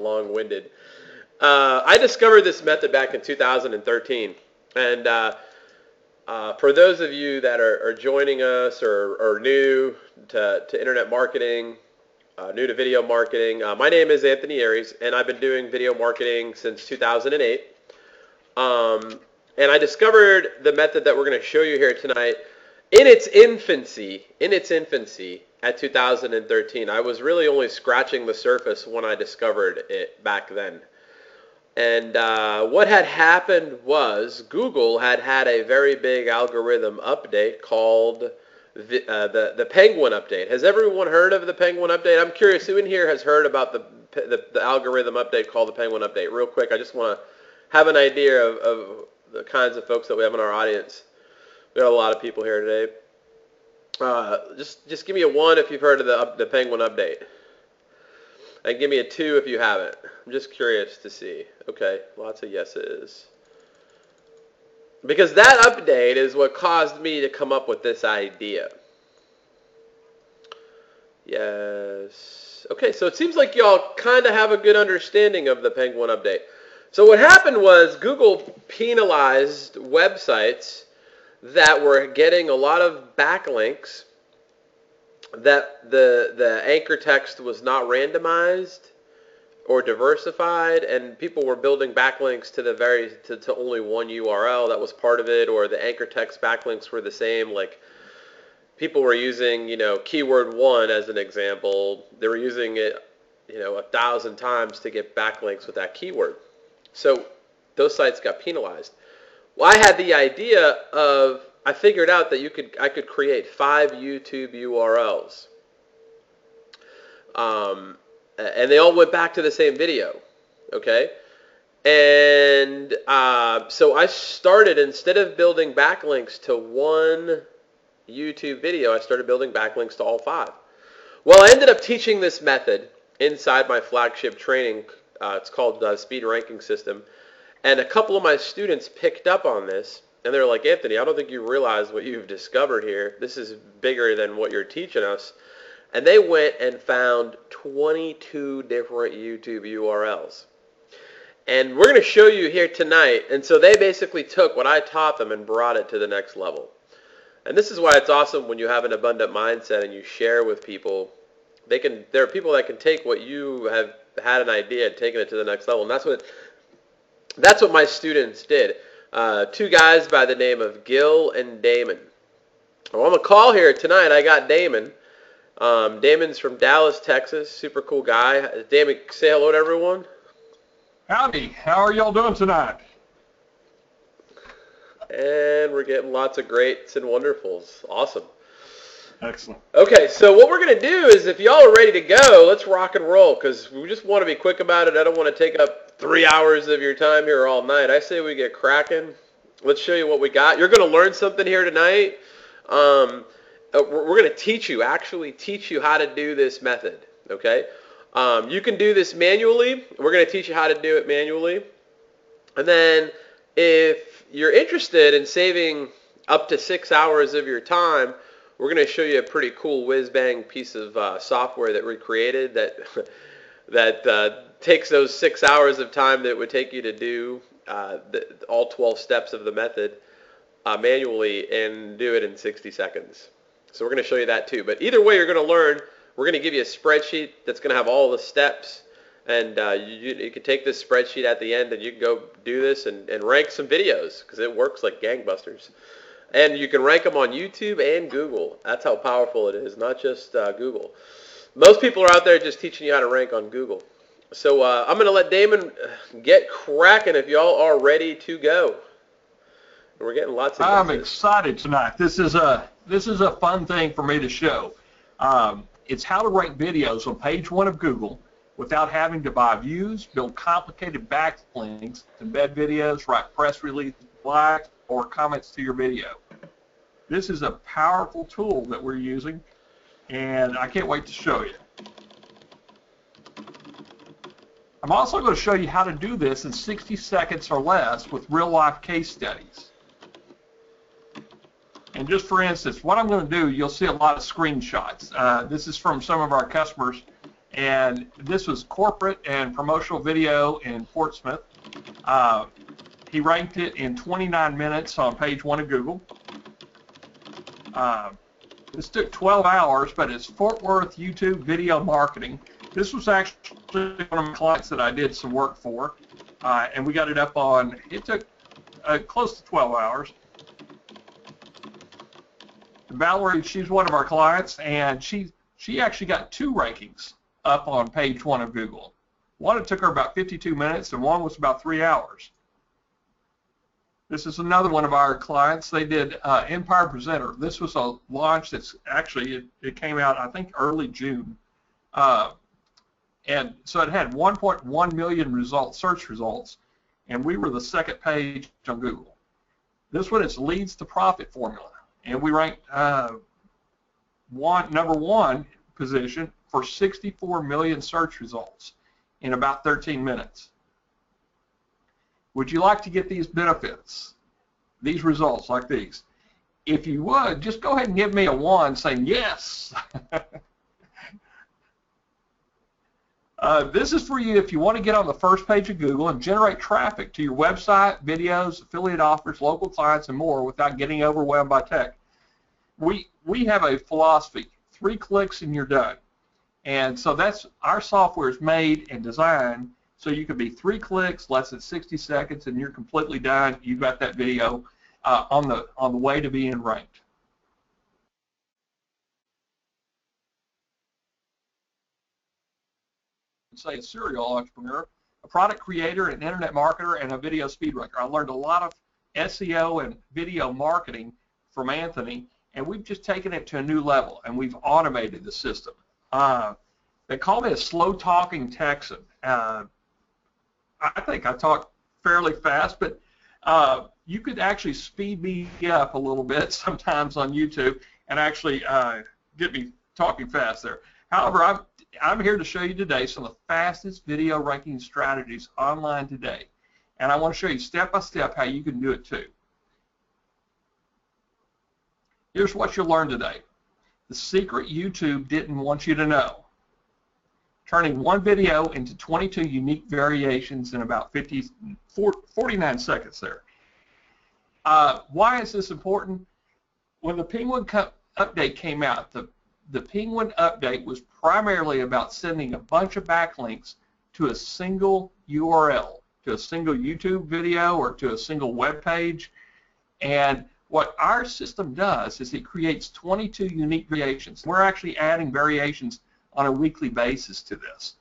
long-winded. Uh, I discovered this method back in 2013, and uh, uh, for those of you that are, are joining us or are new to, to internet marketing, uh, new to video marketing, uh, my name is Anthony Aires, and I've been doing video marketing since 2008. Um, and I discovered the method that we're going to show you here tonight in its infancy. In its infancy at 2013, I was really only scratching the surface when I discovered it back then. And uh, what had happened was Google had had a very big algorithm update called the, uh, the, the Penguin update. Has everyone heard of the Penguin update? I'm curious who in here has heard about the, the, the algorithm update called the Penguin update. Real quick, I just want to have an idea of, of the kinds of folks that we have in our audience. We have a lot of people here today. Uh, just just give me a one if you've heard of the the Penguin update. And give me a two if you haven't. I'm just curious to see. Okay, lots of yeses. Because that update is what caused me to come up with this idea. Yes. Okay, so it seems like y'all kind of have a good understanding of the Penguin update. So what happened was Google penalized websites that were getting a lot of backlinks that the the anchor text was not randomized or diversified and people were building backlinks to the very to, to only one URL that was part of it or the anchor text backlinks were the same like people were using you know keyword one as an example. They were using it you know a thousand times to get backlinks with that keyword. So those sites got penalized well, I had the idea of I figured out that you could I could create five YouTube URLs, um, and they all went back to the same video. Okay, and uh, so I started instead of building backlinks to one YouTube video, I started building backlinks to all five. Well, I ended up teaching this method inside my flagship training. Uh, it's called uh, Speed Ranking System and a couple of my students picked up on this, and they're like, Anthony, I don't think you realize what you've discovered here. This is bigger than what you're teaching us. And they went and found 22 different YouTube URLs. And we're going to show you here tonight. And so they basically took what I taught them and brought it to the next level. And this is why it's awesome when you have an abundant mindset and you share with people. They can there are people that can take what you have had an idea and taken it to the next level. And that's what that's what my students did. Uh, two guys by the name of Gil and Damon. Well, on the call here tonight, I got Damon. Um, Damon's from Dallas, Texas. Super cool guy. Damon, say hello to everyone. Howdy. How are y'all doing tonight? And we're getting lots of greats and wonderfuls. Awesome. Excellent. Okay, so what we're going to do is if y'all are ready to go, let's rock and roll because we just want to be quick about it. I don't want to take up three hours of your time here all night. I say we get cracking. Let's show you what we got. You're going to learn something here tonight. Um, uh, we're going to teach you, actually teach you how to do this method, okay? Um, you can do this manually. We're going to teach you how to do it manually. And then if you're interested in saving up to six hours of your time, we're going to show you a pretty cool whiz-bang piece of uh, software that we created that that uh, takes those six hours of time that it would take you to do uh, the, all 12 steps of the method uh, manually and do it in 60 seconds. So we're going to show you that too. But either way, you're going to learn. We're going to give you a spreadsheet that's going to have all the steps. And uh, you, you can take this spreadsheet at the end and you can go do this and, and rank some videos because it works like gangbusters. And you can rank them on YouTube and Google. That's how powerful it is, not just uh, Google. Most people are out there just teaching you how to rank on Google. So uh, I'm going to let Damon uh, get cracking if y'all are ready to go. We're getting lots of. I'm excited tonight. This is a this is a fun thing for me to show. Um, it's how to rank videos on page one of Google without having to buy views, build complicated backlinks, embed videos, write press releases, likes, or comments to your video. This is a powerful tool that we're using, and I can't wait to show you. I'm also going to show you how to do this in 60 seconds or less with real-life case studies. And just for instance, what I'm going to do, you'll see a lot of screenshots. Uh, this is from some of our customers, and this was corporate and promotional video in Portsmouth. Uh, he ranked it in 29 minutes on page one of Google. Uh, this took 12 hours, but it's Fort Worth YouTube video marketing. This was actually one of my clients that I did some work for, uh, and we got it up on, it took uh, close to 12 hours. Valerie, she's one of our clients, and she she actually got two rankings up on page one of Google. One it took her about 52 minutes, and one was about three hours. This is another one of our clients. They did uh, Empire Presenter. This was a launch that's actually it, it came out I think early June, uh, and so it had 1.1 million results, search results, and we were the second page on Google. This one is leads to profit formula, and we ranked uh, one number one position for 64 million search results in about 13 minutes. Would you like to get these benefits, these results like these? If you would, just go ahead and give me a one saying yes. uh, this is for you if you want to get on the first page of Google and generate traffic to your website, videos, affiliate offers, local clients, and more without getting overwhelmed by tech. We, we have a philosophy, three clicks and you're done. And so that's our software is made and designed so you can be three clicks, less than 60 seconds, and you're completely done. You've got that video uh, on the on the way to being ranked. Say a serial entrepreneur, a product creator, an internet marketer, and a video speedwriter. I learned a lot of SEO and video marketing from Anthony, and we've just taken it to a new level, and we've automated the system. Uh, they call me a slow-talking Texan. Uh, I think I talk fairly fast, but uh, you could actually speed me up a little bit sometimes on YouTube and actually uh, get me talking fast there. However, I'm, I'm here to show you today some of the fastest video ranking strategies online today. And I want to show you step by step how you can do it too. Here's what you'll learn today. The secret YouTube didn't want you to know turning one video into 22 unique variations in about 50, 49 seconds there. Uh, why is this important? When the Penguin update came out, the, the Penguin update was primarily about sending a bunch of backlinks to a single URL, to a single YouTube video or to a single web page. And what our system does is it creates 22 unique variations. We're actually adding variations on a weekly basis to this.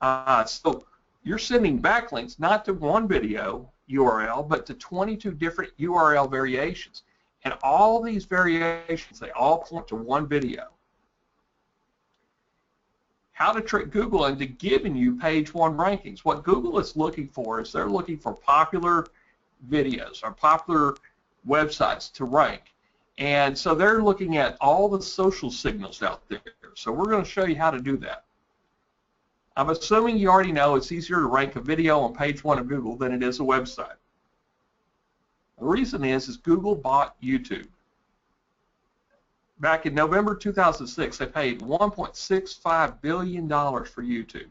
Uh, so you're sending backlinks not to one video URL, but to 22 different URL variations. And all these variations, they all point to one video. How to trick Google into giving you page one rankings. What Google is looking for is they're looking for popular videos or popular websites to rank. And so they're looking at all the social signals out there. So we're going to show you how to do that. I'm assuming you already know it's easier to rank a video on page one of Google than it is a website. The reason is, is Google bought YouTube. Back in November 2006, they paid $1.65 billion for YouTube.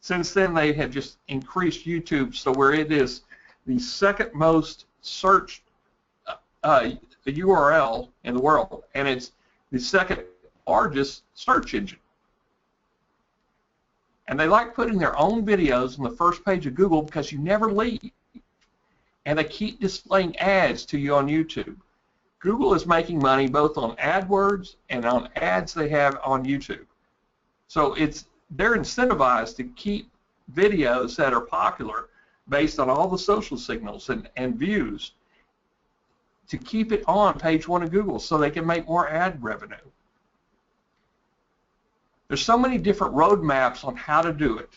Since then, they have just increased YouTube so where it is the second most searched uh, URL in the world, and it's the second largest search engine. And they like putting their own videos on the first page of Google because you never leave. And they keep displaying ads to you on YouTube. Google is making money both on AdWords and on ads they have on YouTube. So it's they're incentivized to keep videos that are popular based on all the social signals and, and views to keep it on page one of Google so they can make more ad revenue. There's so many different roadmaps on how to do it.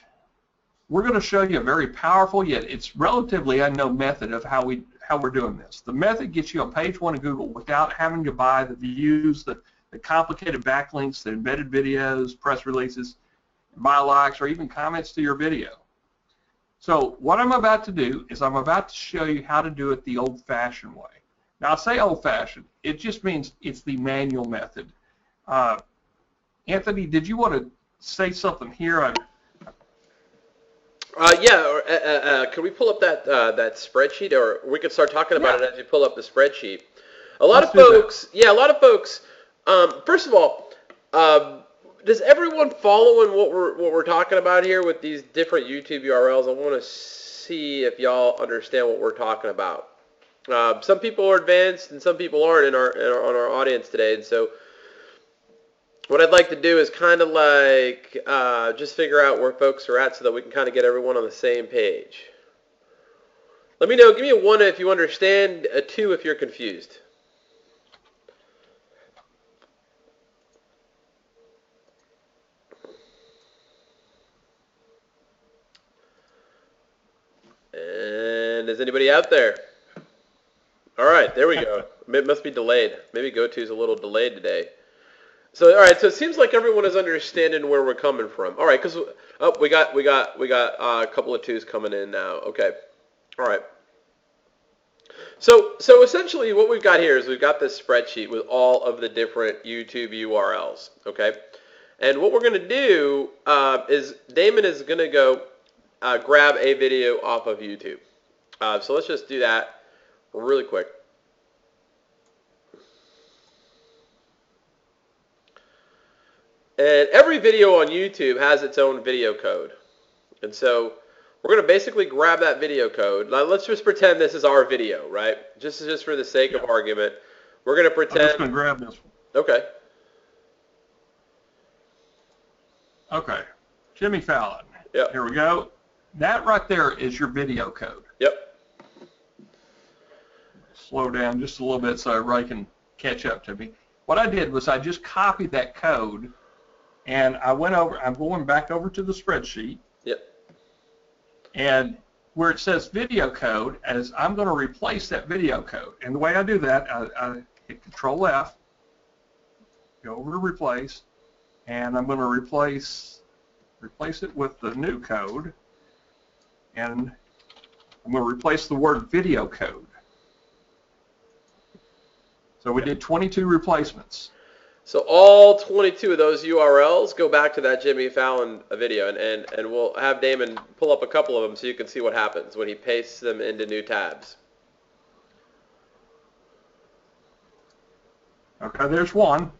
We're going to show you a very powerful yet it's relatively unknown method of how we how we're doing this. The method gets you on page one of Google without having to buy the views, the, the complicated backlinks, the embedded videos, press releases, buy likes, or even comments to your video. So what I'm about to do is I'm about to show you how to do it the old-fashioned way. Now I say old-fashioned, it just means it's the manual method. Uh, Anthony, did you want to say something here. I, Uh, yeah, or, uh, uh, uh, can we pull up that uh, that spreadsheet, or we could start talking about Yeah. it as you pull up the spreadsheet. A lot Let's of folks, yeah, a lot of folks. Um, first of all, um, does everyone following what we're what we're talking about here with these different YouTube URLs? I want to see if y'all understand what we're talking about. Uh, some people are advanced and some people aren't in our, in our on our audience today, and so what I'd like to do is kind of like uh, just figure out where folks are at so that we can kind of get everyone on the same page. Let me know. Give me a one if you understand, a two if you're confused. And is anybody out there? All right, there we go. It must be delayed. Maybe GoTo's a little delayed today. So all right, so it seems like everyone is understanding where we're coming from. All right, because oh, we got we got we got uh, a couple of twos coming in now. Okay, all right. So so essentially, what we've got here is we've got this spreadsheet with all of the different YouTube URLs. Okay, and what we're going to do uh, is Damon is going to go uh, grab a video off of YouTube. Uh, so let's just do that really quick. And every video on YouTube has its own video code. And so we're going to basically grab that video code. Now let's just pretend this is our video, right? Just just for the sake of argument. We're going to pretend. I'm just going to grab this one. Okay. Okay. Jimmy Fallon. Yep. Here we go. That right there is your video code. Yep. Slow down just a little bit so everybody can catch up to me. What I did was I just copied that code and I went over, I'm going back over to the spreadsheet Yep. and where it says video code, as I'm going to replace that video code. And the way I do that, I, I hit Control F, go over to replace, and I'm going to replace replace it with the new code, and I'm going to replace the word video code. So we did 22 replacements. So all 22 of those URLs go back to that Jimmy Fallon video, and, and, and we'll have Damon pull up a couple of them so you can see what happens when he pastes them into new tabs. Okay, there's one.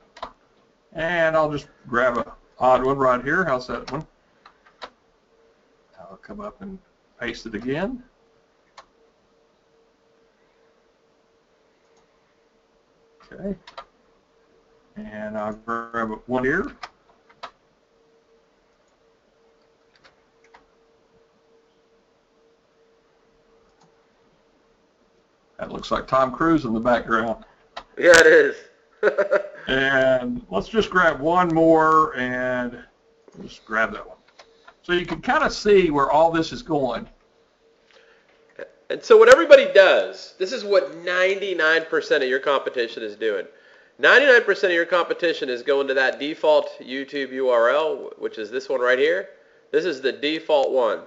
And I'll just grab a odd one right here. How's that one? I'll come up and paste it again. Okay. And I'll grab one here. That looks like Tom Cruise in the background. Yeah, it is. And let's just grab one more and just grab that one. So you can kind of see where all this is going. And so what everybody does, this is what 99% of your competition is doing. 99% of your competition is going to that default YouTube URL, which is this one right here. This is the default one.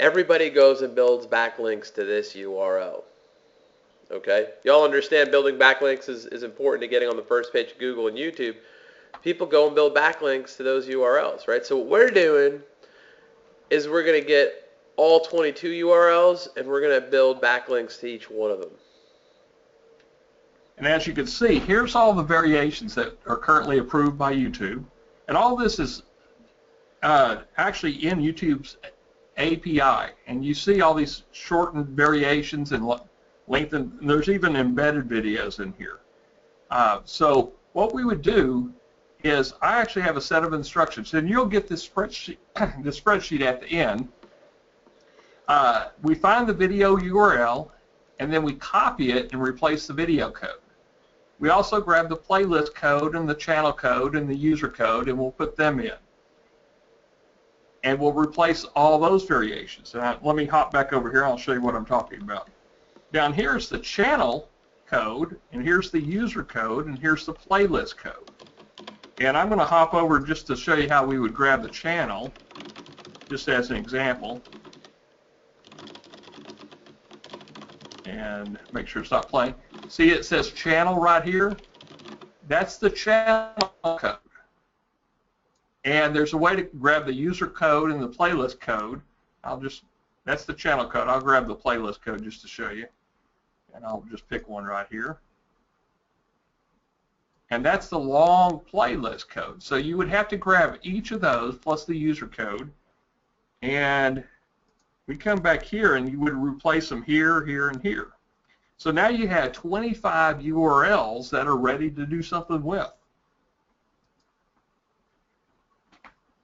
Everybody goes and builds backlinks to this URL. Okay? Y'all understand building backlinks is, is important to getting on the first page of Google and YouTube. People go and build backlinks to those URLs, right? So what we're doing is we're going to get all 22 URLs and we're going to build backlinks to each one of them. And as you can see, here's all the variations that are currently approved by YouTube. And all this is uh, actually in YouTube's API. And you see all these shortened variations and lengthened, and there's even embedded videos in here. Uh, so what we would do is I actually have a set of instructions, and you'll get this spreadsheet, the spreadsheet at the end. Uh, we find the video URL, and then we copy it and replace the video code. We also grab the playlist code and the channel code and the user code, and we'll put them in. And we'll replace all those variations. I, let me hop back over here. I'll show you what I'm talking about. Down here is the channel code, and here's the user code, and here's the playlist code. And I'm going to hop over just to show you how we would grab the channel, just as an example. And make sure it's not playing. See, it says channel right here. That's the channel code. And there's a way to grab the user code and the playlist code. I'll just, that's the channel code. I'll grab the playlist code just to show you. And I'll just pick one right here. And that's the long playlist code. So you would have to grab each of those plus the user code. And we come back here and you would replace them here, here, and here. So now you have 25 URLs that are ready to do something with.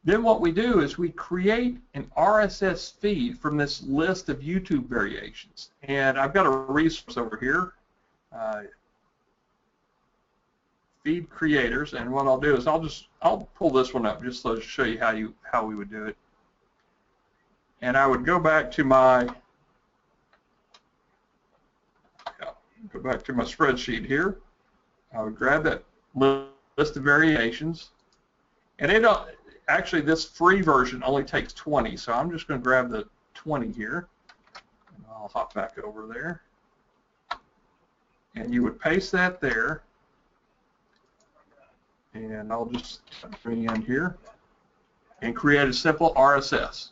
Then what we do is we create an RSS feed from this list of YouTube variations. And I've got a resource over here, uh, feed creators, and what I'll do is I'll just I'll pull this one up just to show you how you how we would do it. And I would go back to my go back to my spreadsheet here. I would grab that list of variations, and it uh, actually this free version only takes 20, so I'm just going to grab the 20 here, and I'll hop back over there. And you would paste that there, and I'll just bring in here and create a simple RSS.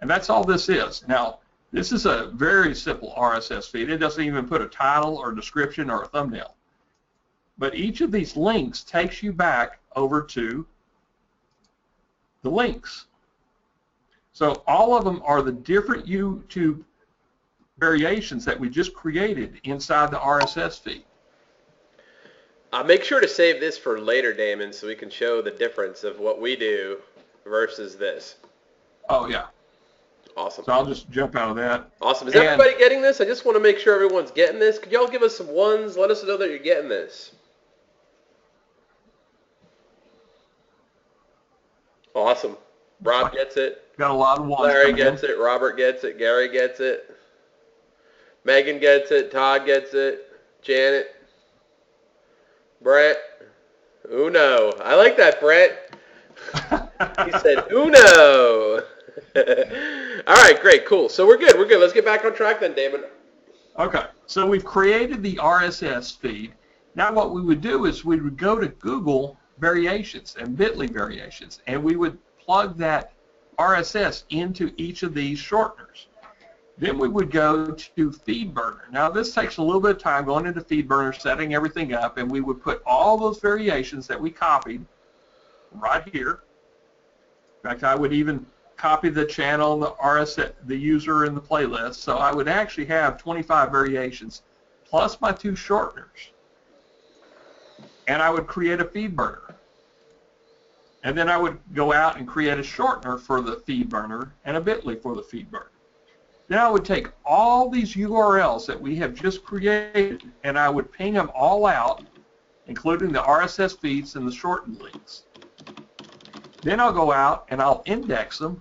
And that's all this is. Now, this is a very simple RSS feed. It doesn't even put a title or description or a thumbnail. But each of these links takes you back over to the links. So all of them are the different YouTube variations that we just created inside the RSS feed. Uh, make sure to save this for later, Damon, so we can show the difference of what we do versus this. Oh, yeah. Awesome. So I'll just jump out of that. Awesome. Is and everybody getting this? I just want to make sure everyone's getting this. Could y'all give us some ones? Let us know that you're getting this. Awesome. Rob gets it. Got a lot of ones. Larry gets in. it. Robert gets it. Gary gets it. Megan gets it. Todd gets it. Janet. Brett. Uno. I like that, Brett. he said Uno. All right, great, cool. So we're good. We're good. Let's get back on track then, Damon. Okay. So we've created the RSS feed. Now what we would do is we would go to Google variations and Bitly variations, and we would plug that RSS into each of these shorteners. Then we would go to FeedBurner. Now this takes a little bit of time going into FeedBurner, setting everything up, and we would put all those variations that we copied right here. In fact, I would even copy the channel, the RSS, the user, and the playlist. So I would actually have 25 variations plus my two shorteners and I would create a feed burner. And then I would go out and create a shortener for the feed burner and a bit.ly for the feed burner. Then I would take all these URLs that we have just created and I would ping them all out, including the RSS feeds and the shortened links. Then I'll go out and I'll index them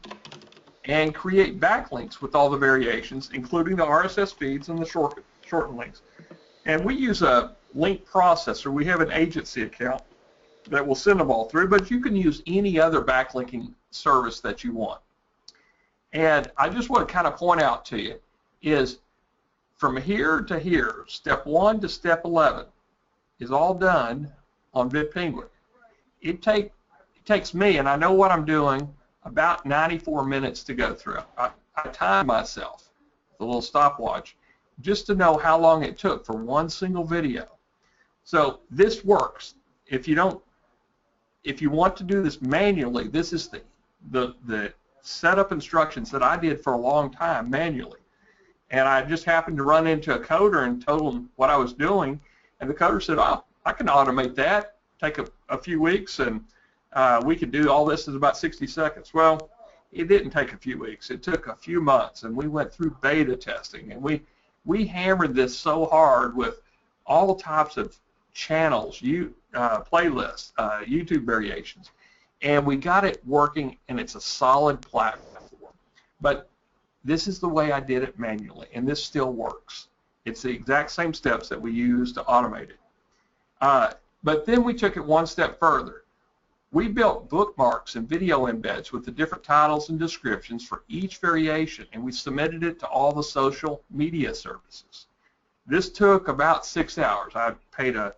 and create backlinks with all the variations, including the RSS feeds and the short, shortened links. And we use a link processor. We have an agency account that will send them all through, but you can use any other backlinking service that you want. And I just want to kind of point out to you is from here to here, step 1 to step 11 is all done on VidPenguin. It, take, it takes me, and I know what I'm doing, about 94 minutes to go through. I, I time myself with a little stopwatch just to know how long it took for one single video. So this works. If you don't, if you want to do this manually, this is the, the, the setup instructions that I did for a long time manually. And I just happened to run into a coder and told him what I was doing, and the coder said, oh, I can automate that, take a, a few weeks, and uh, we could do all this in about 60 seconds. Well, it didn't take a few weeks. It took a few months, and we went through beta testing, and we we hammered this so hard with all types of channels, you uh, playlists, uh, YouTube variations, and we got it working, and it's a solid platform. But this is the way I did it manually, and this still works. It's the exact same steps that we use to automate it. Uh, but then we took it one step further. We built bookmarks and video embeds with the different titles and descriptions for each variation, and we submitted it to all the social media services. This took about six hours. I paid a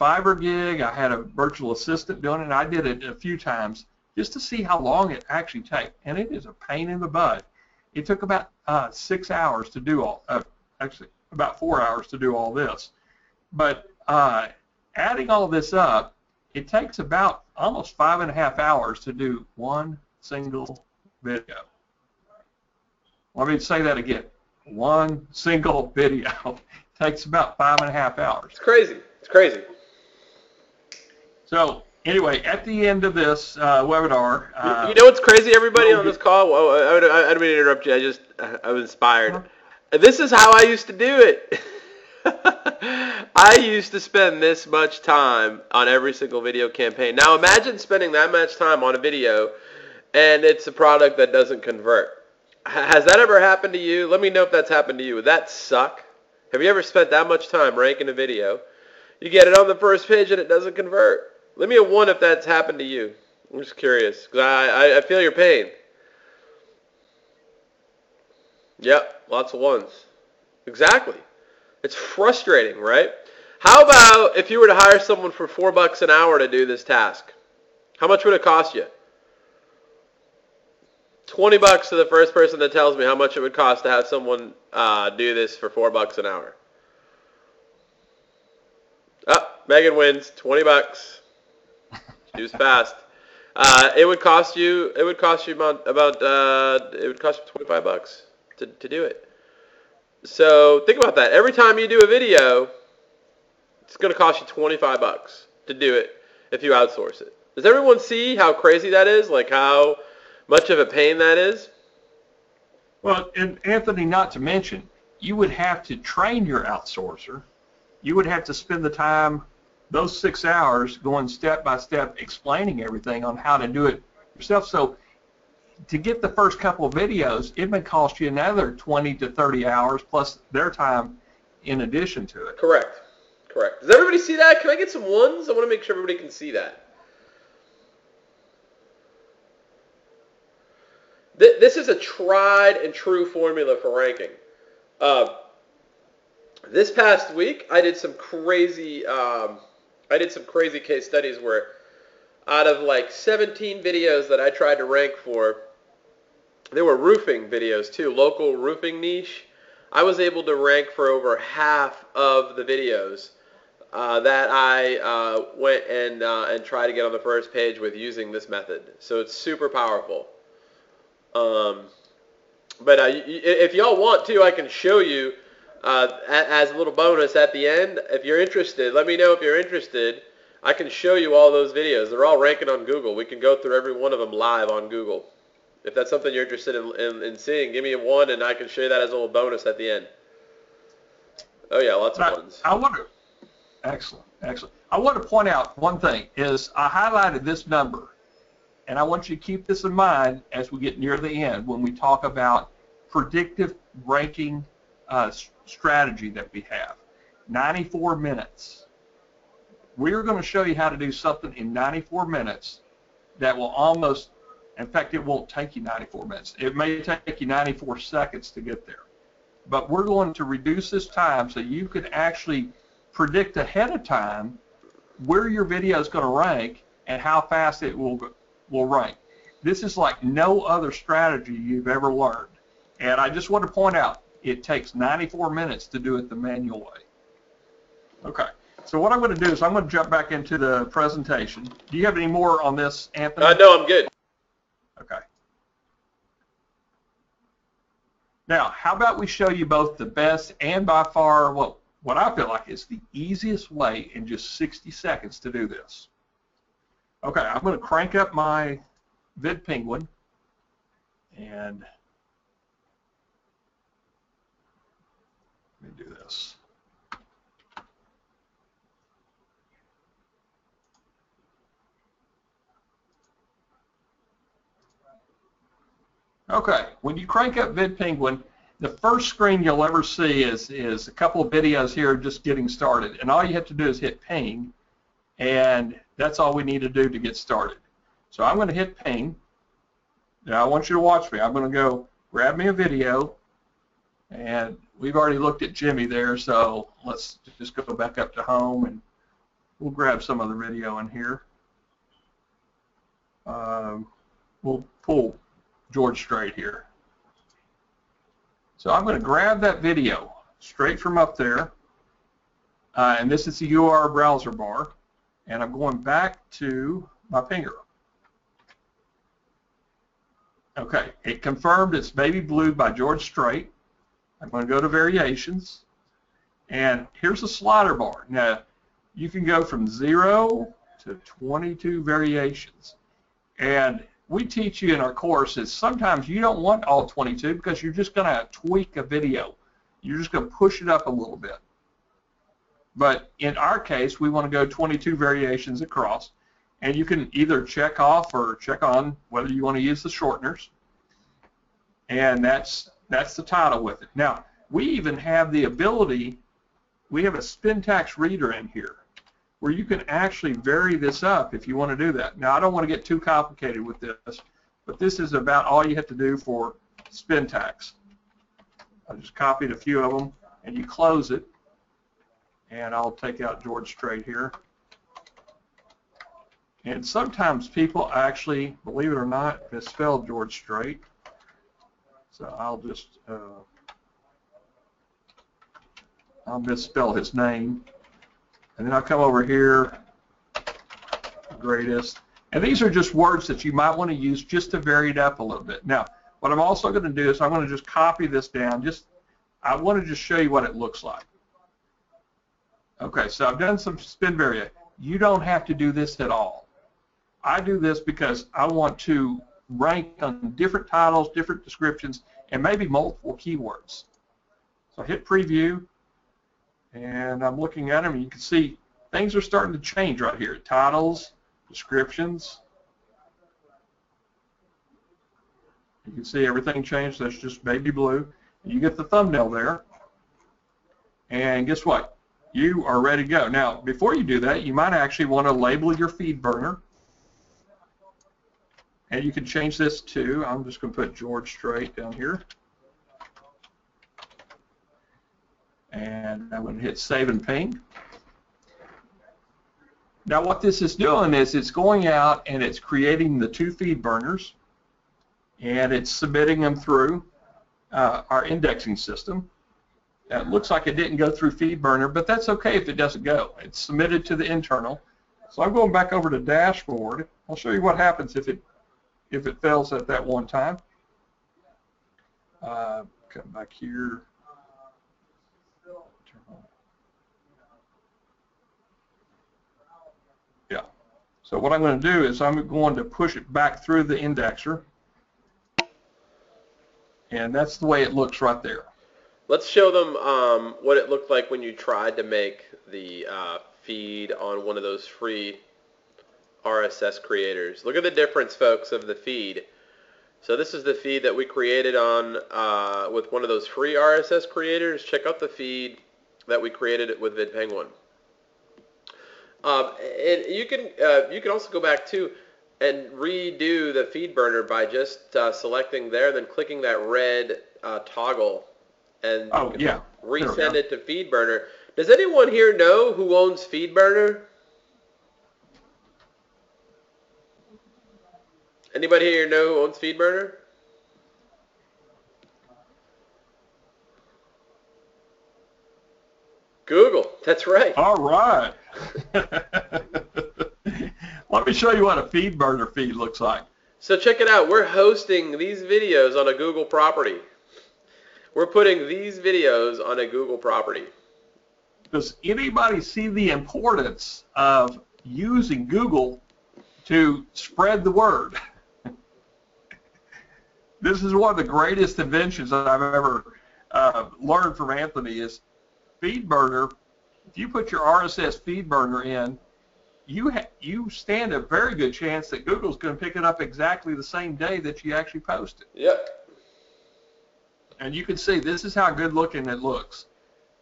Fiverr gig. I had a virtual assistant doing it. I did it a few times just to see how long it actually takes. And it is a pain in the butt. It took about uh, six hours to do all, uh, actually about four hours to do all this. But uh, adding all this up, it takes about almost five and a half hours to do one single video. Let me say that again. One single video takes about five and a half hours. It's crazy. It's crazy. So anyway, at the end of this uh, webinar, uh, you know what's crazy, everybody on this call? Well, I, I, I don't mean to interrupt you. I just I was inspired. Uh-huh. This is how I used to do it. I used to spend this much time on every single video campaign. Now imagine spending that much time on a video and it's a product that doesn't convert. Has that ever happened to you? Let me know if that's happened to you. Would that suck? Have you ever spent that much time ranking a video? You get it on the first page and it doesn't convert. Let me a one if that's happened to you. I'm just curious because I, I feel your pain. Yep, lots of ones. Exactly. It's frustrating, right? How about if you were to hire someone for four bucks an hour to do this task? How much would it cost you? 20 bucks to the first person that tells me how much it would cost to have someone uh, do this for four bucks an hour. Oh, Megan wins. 20 bucks. She was fast. Uh, it would cost you. It would cost you about about. Uh, it would cost you 25 bucks to to do it. So think about that. Every time you do a video, it's going to cost you 25 bucks to do it if you outsource it. Does everyone see how crazy that is? Like how much of a pain that is? Well, and Anthony, not to mention, you would have to train your outsourcer. You would have to spend the time, those six hours, going step by step, explaining everything on how to do it yourself. So to get the first couple of videos, it may cost you another 20 to 30 hours plus their time in addition to it. Correct. Correct. Does everybody see that? Can I get some ones? I want to make sure everybody can see that. This is a tried and true formula for ranking. Uh, this past week, I did some crazy, um, I did some crazy case studies where out of like 17 videos that I tried to rank for, there were roofing videos too, local roofing niche. I was able to rank for over half of the videos uh, that I uh, went and uh, and tried to get on the first page with using this method. So it's super powerful. Um, but uh, if y'all want to, I can show you uh, as a little bonus at the end. If you're interested, let me know if you're interested. I can show you all those videos. They're all ranking on Google. We can go through every one of them live on Google. If that's something you're interested in, in, in seeing, give me a one and I can show you that as a little bonus at the end. Oh yeah, lots of ones. I wonder. Excellent, excellent. I want to point out one thing is I highlighted this number and I want you to keep this in mind as we get near the end when we talk about predictive ranking uh, strategy that we have. 94 minutes. We're going to show you how to do something in 94 minutes that will almost, in fact, it won't take you 94 minutes. It may take you 94 seconds to get there. But we're going to reduce this time so you can actually predict ahead of time where your video is going to rank and how fast it will will rank. This is like no other strategy you've ever learned. And I just want to point out, it takes 94 minutes to do it the manual way. Okay. So what I'm going to do is I'm going to jump back into the presentation. Do you have any more on this, Anthony? Uh, no, I'm good. Okay. Now, how about we show you both the best and by far what, what I feel like is the easiest way in just 60 seconds to do this. Okay, I'm going to crank up my VidPenguin and let me do this. Okay, when you crank up VidPenguin, the first screen you'll ever see is, is a couple of videos here just getting started. And all you have to do is hit ping, and that's all we need to do to get started. So I'm going to hit ping. Now I want you to watch me. I'm going to go grab me a video, and we've already looked at Jimmy there, so let's just go back up to home, and we'll grab some of the video in here. um, we'll pull George Strait here. So I'm going to grab that video straight from up there, uh, and this is the URL browser bar, and I'm going back to my finger. Okay, it confirmed it's Baby Blue by George Strait. I'm going to go to Variations, and here's the slider bar. Now, you can go from 0 to 22 variations. And we teach you in our course is sometimes you don't want all 22 because you're just going to tweak a video. You're just going to push it up a little bit. But in our case, we want to go 22 variations across. And you can either check off or check on whether you want to use the shorteners. And that's that's the title with it. Now, we even have the ability, we have a Spintax reader in here where you can actually vary this up if you want to do that. Now, I don't want to get too complicated with this, but this is about all you have to do for Spintax. I just copied a few of them, and you close it, and I'll take out George Strait here. And sometimes people actually, believe it or not, misspell George Strait. So I'll just, uh, I'll misspell his name. And then I'll come over here, greatest. And these are just words that you might want to use just to vary it up a little bit. Now, what I'm also going to do is I'm going to just copy this down. Just I want to just show you what it looks like. Okay, so I've done some spin varia. You don't have to do this at all. I do this because I want to rank on different titles, different descriptions, and maybe multiple keywords. So hit preview, and I'm looking at them, and you can see things are starting to change right here. Titles, descriptions. You can see everything changed. That's just baby blue. You get the thumbnail there. And guess what? You are ready to go. Now, before you do that, you might actually want to label your feed burner. And you can change this to, I'm just going to put George Strait down here. And I'm going to hit save and ping. Now what this is doing is it's going out and it's creating the two feed burners and it's submitting them through uh, our indexing system. It looks like it didn't go through feed burner, but that's okay if it doesn't go. It's submitted to the internal. So I'm going back over to dashboard. I'll show you what happens if it if it fails at that one time. Uh, come back here. Yeah. So what I'm going to do is I'm going to push it back through the indexer. And that's the way it looks right there. Let's show them um, what it looked like when you tried to make the uh, feed on one of those free RSS creators. Look at the difference, folks, of the feed. So this is the feed that we created on uh, with one of those free RSS creators. Check out the feed that we created with VidPenguin. Um, and you can uh, you can also go back to and redo the feed burner by just uh, selecting there, then clicking that red uh, toggle, and oh yeah, resend it to feed burner. Does anyone here know who owns feed burner? Anybody here know who owns feed burner? Google. That's right. All right. Let me show you what a feed burner feed looks like. So check it out. We're hosting these videos on a Google property. We're putting these videos on a Google property. Does anybody see the importance of using Google to spread the word? this is one of the greatest inventions that I've ever uh, learned from Anthony is FeedBurner. If you put your RSS feed burner in, you ha- you stand a very good chance that Google's going to pick it up exactly the same day that you actually post it. Yep. And you can see this is how good looking it looks.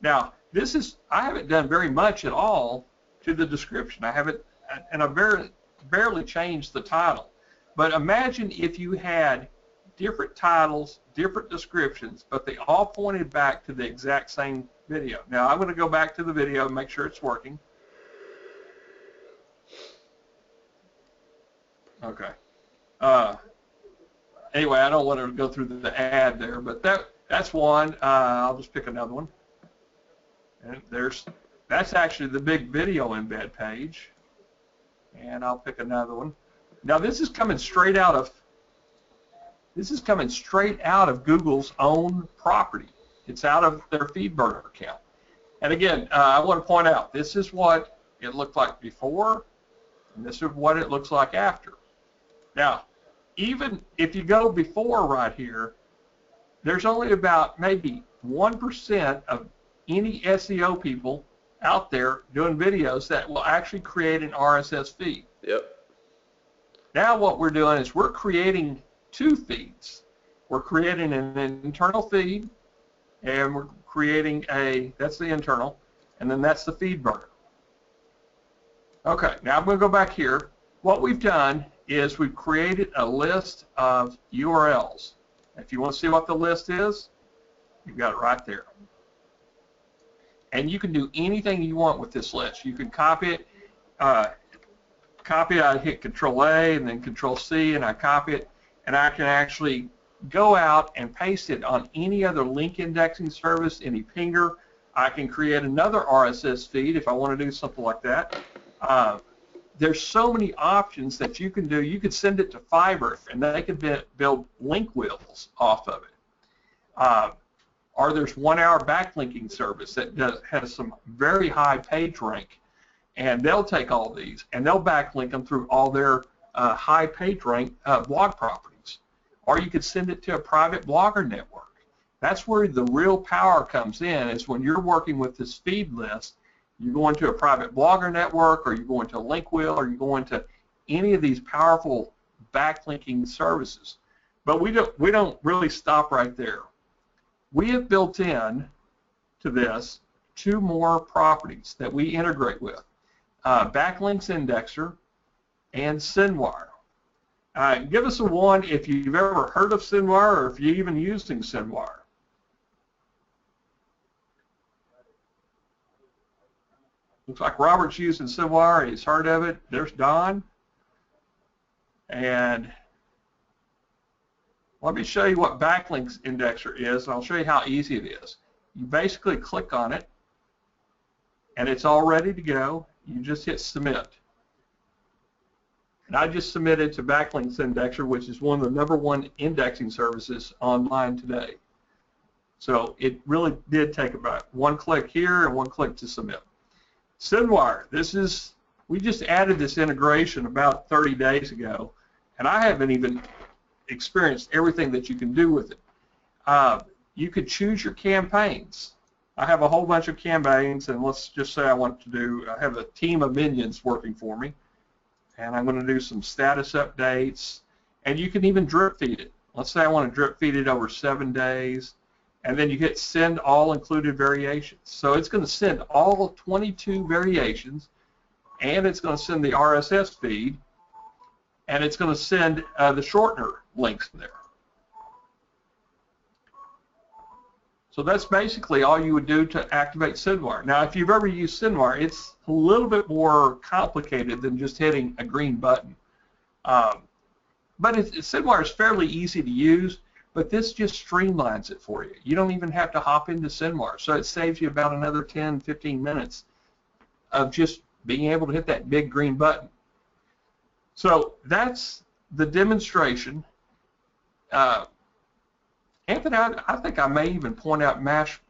Now, this is I haven't done very much at all to the description. I haven't, and I barely barely changed the title. But imagine if you had different titles, different descriptions, but they all pointed back to the exact same video. Now I'm going to go back to the video and make sure it's working. Okay. Uh, anyway, I don't want to go through the ad there, but that that's one. Uh, I'll just pick another one. And there's that's actually the big video embed page. And I'll pick another one. Now this is coming straight out of this is coming straight out of Google's own property. It's out of their FeedBurner account. And again, uh, I want to point out this is what it looked like before, and this is what it looks like after. Now, even if you go before right here, there's only about maybe 1% of any SEO people out there doing videos that will actually create an RSS feed. Yep. Now what we're doing is we're creating two feeds. We're creating an internal feed and we're creating a, that's the internal, and then that's the feed burner. Okay, now I'm going to go back here. What we've done is we've created a list of URLs. If you want to see what the list is, you've got it right there. And you can do anything you want with this list. You can copy it, uh, copy it, I hit Control A and then Control C and I copy it and I can actually go out and paste it on any other link indexing service, any pinger. I can create another RSS feed if I want to do something like that. Uh, there's so many options that you can do. You could send it to Fiverr, and they could build link wheels off of it. Uh, or there's one-hour backlinking service that does, has some very high page rank, and they'll take all these and they'll backlink them through all their uh, high page rank uh, blog properties. Or you could send it to a private blogger network. That's where the real power comes in. Is when you're working with this feed list you go into a private blogger network, or you go into a link wheel, or you go into any of these powerful backlinking services. But we don't we don't really stop right there. We have built in to this two more properties that we integrate with: uh, Backlinks Indexer and SyndWire. Uh, give us a one if you've ever heard of SyndWire or if you're even using SyndWire. Looks like Robert's using SyndWire. He's heard of it. There's Don. And let me show you what Backlinks Indexer is, and I'll show you how easy it is. You basically click on it, and it's all ready to go. You just hit Submit. And I just submitted to Backlinks Indexer, which is one of the number one indexing services online today. So it really did take about one click here and one click to submit. SyndWire, this is, we just added this integration about 30 days ago, and I haven't even experienced everything that you can do with it. Uh, you could choose your campaigns. I have a whole bunch of campaigns, and let's just say I want to do, I have a team of minions working for me, and I'm going to do some status updates, and you can even drip feed it. Let's say I want to drip feed it over seven days, and then you hit send all included variations. So it's going to send all 22 variations, and it's going to send the RSS feed, and it's going to send uh, the shortener links there. So that's basically all you would do to activate SyndWire. Now, if you've ever used SyndWire, it's a little bit more complicated than just hitting a green button. Um, but it, is fairly easy to use. But this just streamlines it for you. You don't even have to hop into SyndWire. So it saves you about another 10, 15 minutes of just being able to hit that big green button. So that's the demonstration. Uh, Anthony, I, I, think I may even point out Mash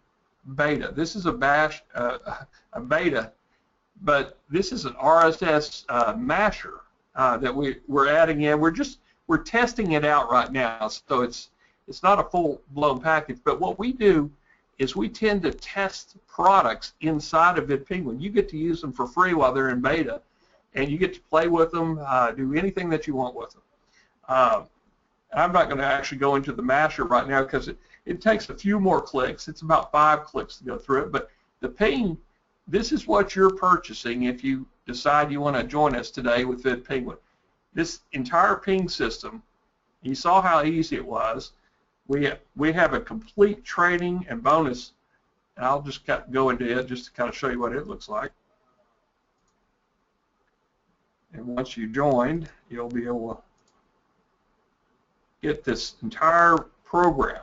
Beta. This is a Bash, uh, a beta, but this is an RSS uh, masher uh, that we, we're adding in. We're just we're testing it out right now, so it's it's not a full-blown package, but what we do is we tend to test products inside of VidPenguin. You get to use them for free while they're in beta, and you get to play with them, uh, do anything that you want with them. I'm not going to actually go into the masher right now because it, it takes a few more clicks. It's about five clicks to go through it, but the ping, this is what you're purchasing if you decide you want to join us today with VidPenguin. This entire ping system, you saw how easy it was we we have a complete training and bonus, and I'll just go into it just to kind of show you what it looks like. And once you joined, you'll be able to get this entire program.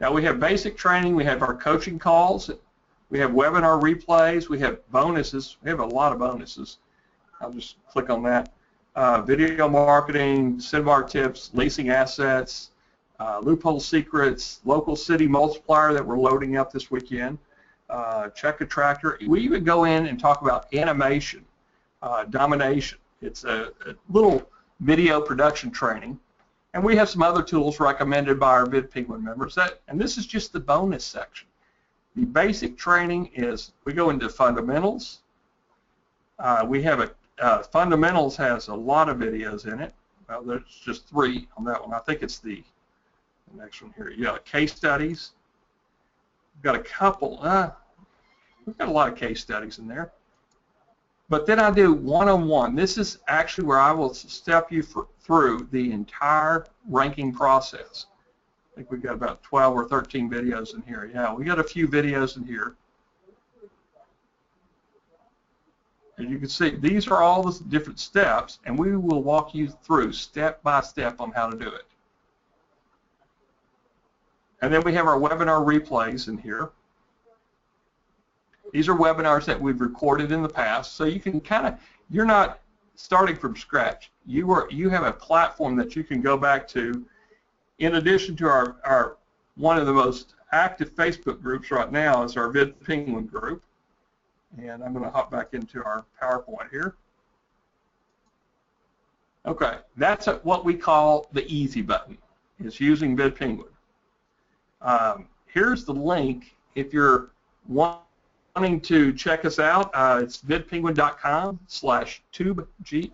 Now we have basic training, we have our coaching calls, we have webinar replays, we have bonuses, we have a lot of bonuses. I'll just click on that. Uh, video marketing, cinema tips, leasing assets, uh, loophole secrets, local city multiplier that we're loading up this weekend, uh, check attractor. We even go in and talk about animation, uh, domination. It's a, a, little video production training. And we have some other tools recommended by our VidPenguin members. That, and this is just the bonus section. The basic training is we go into fundamentals. Uh, we have a uh, fundamentals has a lot of videos in it. Well, there's just three on that one. I think it's the, the next one here. Yeah, case studies. We've got a couple. Uh, we've got a lot of case studies in there. But then I do one-on-one. This is actually where I will step you for, through the entire ranking process. I think we've got about 12 or 13 videos in here. Yeah, we got a few videos in here. As you can see, these are all the different steps, and we will walk you through step by step on how to do it. And then we have our webinar replays in here. These are webinars that we've recorded in the past, so you can kind of, you're not starting from scratch. You are you have a platform that you can go back to. In addition to our, our one of the most active Facebook groups right now is our VidPenguin group. And I'm going to hop back into our PowerPoint here. Okay, that's what we call the easy button, It's using VidPenguin. Um, here's the link if you're wanting to check us out. Uh, it's vidpenguin.com slash tubejeet.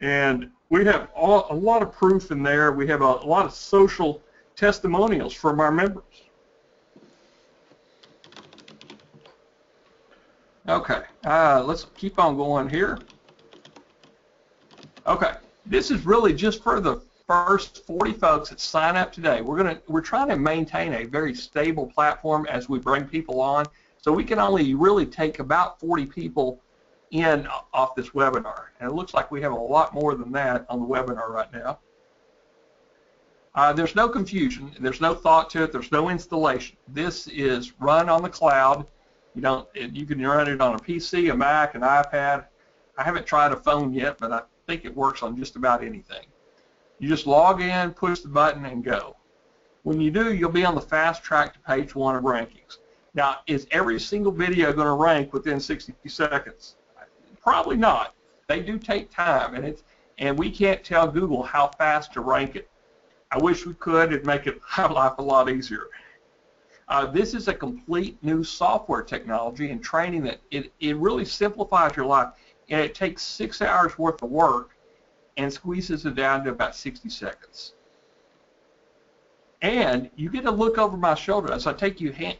And we have all, a lot of proof in there. We have a, a lot of social testimonials from our members. Okay, uh, let's keep on going here. Okay, this is really just for the first 40 folks that sign up today. We're gonna we're trying to maintain a very stable platform as we bring people on, so we can only really take about 40 people in off this webinar, and it looks like we have a lot more than that on the webinar right now. Uh, there's no confusion. There's no thought to it. There's no installation. This is run on the cloud you don't. You can run it on a PC, a Mac, an iPad. I haven't tried a phone yet, but I think it works on just about anything. You just log in, push the button, and go. When you do, you'll be on the fast track to page one of rankings. Now, is every single video going to rank within 60 seconds? Probably not. They do take time, and it's and we can't tell Google how fast to rank it. I wish we could. It'd make it my life a lot easier. Uh, this is a complete new software technology and training that it, it really simplifies your life. And it takes six hours worth of work and squeezes it down to about 60 seconds. And you get to look over my shoulder as I take you hand,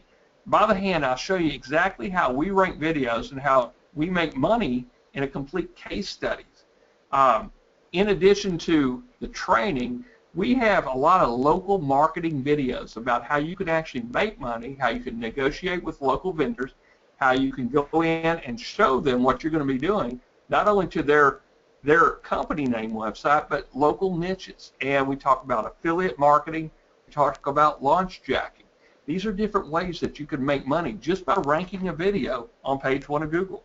by the hand. I'll show you exactly how we rank videos and how we make money in a complete case studies. Um, in addition to the training, we have a lot of local marketing videos about how you can actually make money, how you can negotiate with local vendors, how you can go in and show them what you're going to be doing, not only to their their company name website, but local niches. And we talk about affiliate marketing, we talk about launch jacking. These are different ways that you can make money just by ranking a video on page one of Google.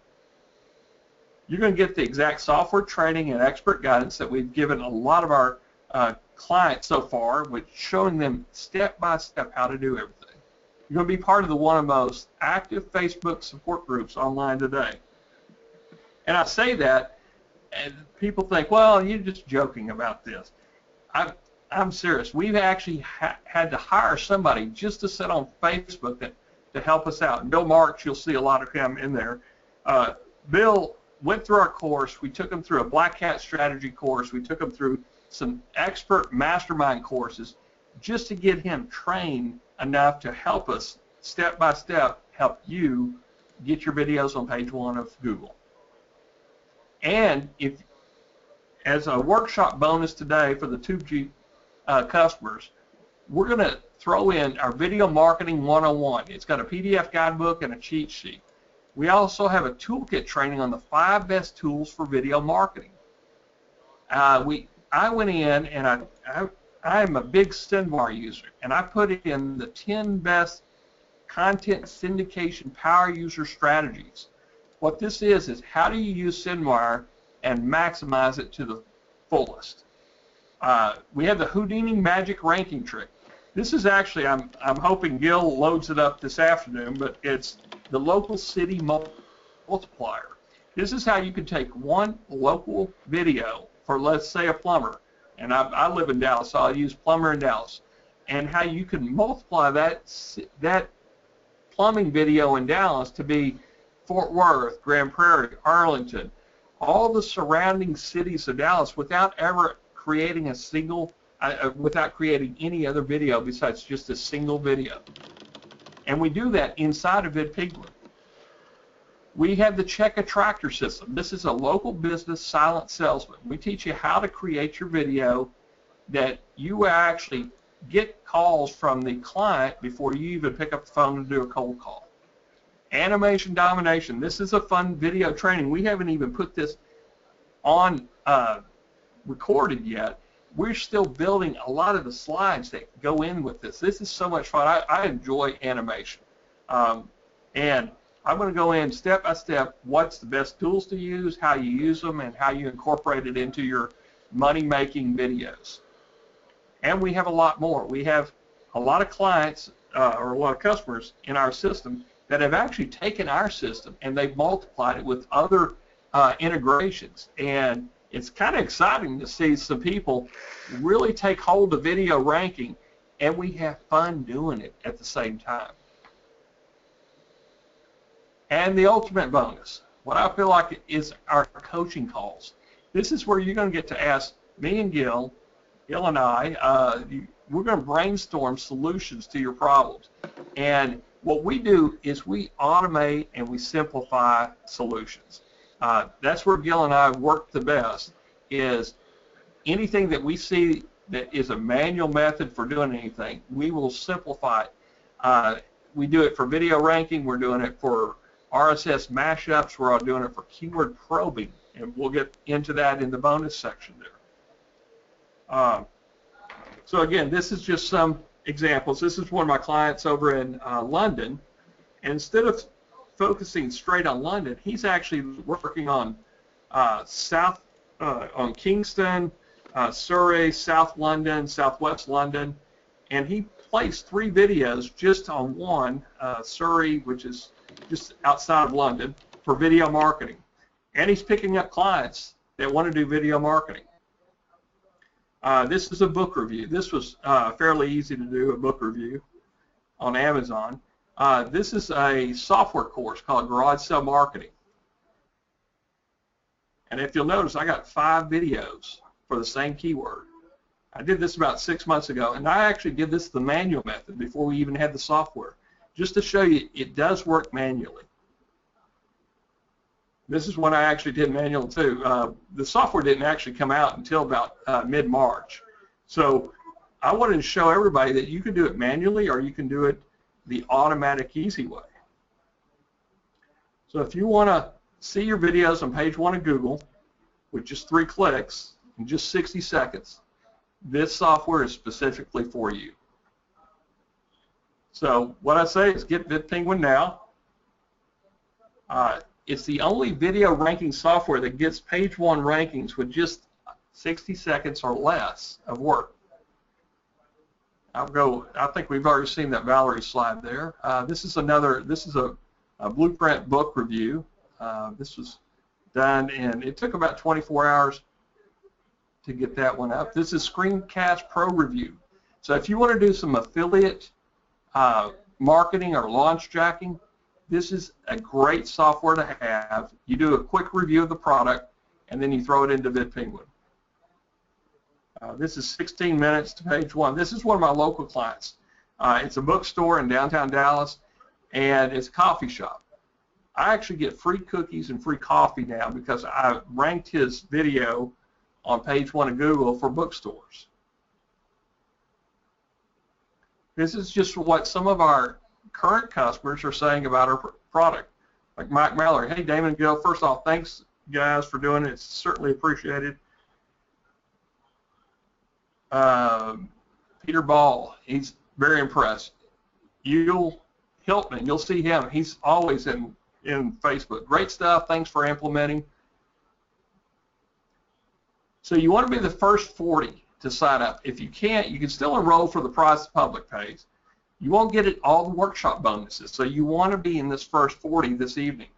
You're going to get the exact software training and expert guidance that we've given a lot of our uh, clients so far, which showing them step by step how to do everything. You're going to be part of the one of the most active Facebook support groups online today. And I say that, and people think, well, you're just joking about this. I'm, I'm serious. We've actually ha- had to hire somebody just to sit on Facebook that, to help us out. Bill Marks, you'll see a lot of him in there. Uh, Bill went through our course. We took him through a Black Hat strategy course. We took him through some expert mastermind courses just to get him trained enough to help us step by step help you get your videos on page one of Google. And if as a workshop bonus today for the TubeG uh, customers, we're going to throw in our video marketing 101. It's got a PDF guidebook and a cheat sheet. We also have a toolkit training on the five best tools for video marketing. Uh, we I went in and I, I, I'm a big SyndWire user, and I put in the 10 best content syndication power user strategies. What this is is how do you use SyndWire and maximize it to the fullest. Uh, we have the Houdini magic ranking trick. This is actually, I'm, I'm hoping Gil loads it up this afternoon, but it's the local city multiplier. This is how you can take one local video for, let's say, a plumber, and I, I live in Dallas, so I'll use plumber in Dallas, and how you can multiply that that plumbing video in Dallas to be Fort Worth, Grand Prairie, Arlington, all the surrounding cities of Dallas without ever creating a single, uh, uh, without creating any other video besides just a single video. And we do that inside of VidPenguin. We have the Check a Tractor system. This is a local business silent salesman. We teach you how to create your video that you actually get calls from the client before you even pick up the phone and do a cold call. Animation Domination. This is a fun video training. We haven't even put this on uh, recorded yet. We're still building a lot of the slides that go in with this. This is so much fun. I, I enjoy animation. Um, and I'm going to go in step by step what's the best tools to use, how you use them, and how you incorporate it into your money-making videos. And we have a lot more. We have a lot of clients uh, or a lot of customers in our system that have actually taken our system and they've multiplied it with other uh, integrations. And it's kind of exciting to see some people really take hold of video ranking and we have fun doing it at the same time. And the ultimate bonus, what I feel like is our coaching calls. This is where you're going to get to ask me and Gil, Gil and I, uh, we're going to brainstorm solutions to your problems. And what we do is we automate and we simplify solutions. Uh, that's where Gil and I work the best is anything that we see that is a manual method for doing anything, we will simplify it. Uh, we do it for video ranking. We're doing it for RSS mashups. We're doing it for keyword probing, and we'll get into that in the bonus section there. Uh, so again, this is just some examples. This is one of my clients over in uh, London. And instead of focusing straight on London, he's actually working on uh, South, uh, on Kingston, uh, Surrey, South London, Southwest London, and he placed three videos just on one, uh, Surrey, which is just outside of London, for video marketing. And he's picking up clients that want to do video marketing. Uh, this is a book review. This was uh, fairly easy to do, a book review on Amazon. Uh, this is a software course called Garage Sale Marketing. And if you'll notice, I got five videos for the same keyword. I did this about six months ago, and I actually did this the manual method before we even had the software, just to show you it does work manually. This is one I actually did manual too. Uh, the software didn't actually come out until about uh, mid-March. So I wanted to show everybody that you can do it manually or you can do it the automatic easy way. So if you want to see your videos on page one of Google with just three clicks in just 60 seconds, this software is specifically for you. So what I say is get VidPenguin now. Uh, it's the only video ranking software that gets page one rankings with just 60 seconds or less of work. I'll go, I think we've already seen that Valerie slide there. Uh, this is another, this is a, a blueprint book review. Uh, this was done and it took about 24 hours to get that one up. This is Screencast Pro Review. So if you want to do some affiliate uh, marketing or launch jacking, this is a great software to have. You do a quick review of the product, and then you throw it into VidPenguin. Uh, this is 16 minutes to page one. This is one of my local clients. Uh, it's a bookstore in downtown Dallas, and it's a coffee shop. I actually get free cookies and free coffee now because I ranked his video on page one of Google for bookstores. This is just what some of our current customers are saying about our product. Like Mike Mallory, hey Damon and Gil, first off, thanks guys for doing it. It's certainly appreciated. Um, Peter Ball, he's very impressed. You'll Hiltman, you'll see him. He's always in in Facebook. Great stuff. Thanks for implementing. So you want to be the first 40 to sign up. If you can't, you can still enroll for the price prize public pays. You won't get it all the workshop bonuses. So you want to be in this first 40 this evening.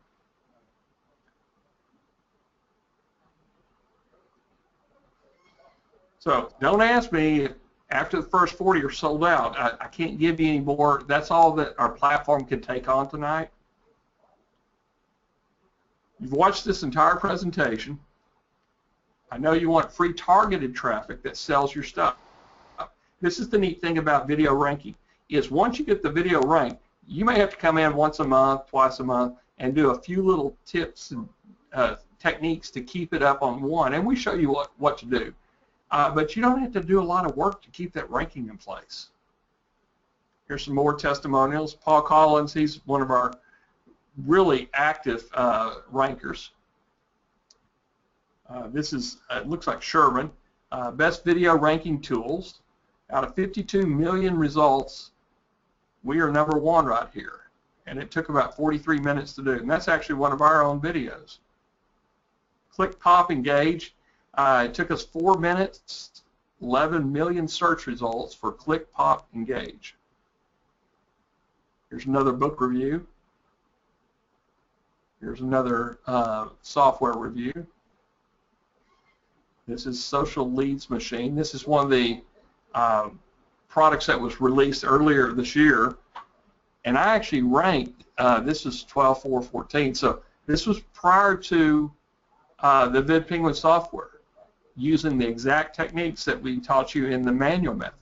So don't ask me after the first 40 are sold out. I, I can't give you any more. That's all that our platform can take on tonight. You've watched this entire presentation. I know you want free targeted traffic that sells your stuff. This is the neat thing about video ranking is once you get the video ranked, you may have to come in once a month, twice a month, and do a few little tips and uh, techniques to keep it up on one, and we show you what, what to do. Uh, but you don't have to do a lot of work to keep that ranking in place. Here's some more testimonials. Paul Collins, he's one of our really active uh, rankers. Uh, this is, uh, it looks like Sherman. Uh, best video ranking tools. Out of 52 million results, we are number one right here. And it took about 43 minutes to do. And that's actually one of our own videos. Click, pop, engage. Uh, it took us four minutes, 11 million search results for Click, Pop, Engage. Here's another book review. Here's another uh, software review. This is Social Leads Machine. This is one of the um, products that was released earlier this year. And I actually ranked, uh, this is 12.4.14, so this was prior to uh, the VidPenguin software using the exact techniques that we taught you in the manual method.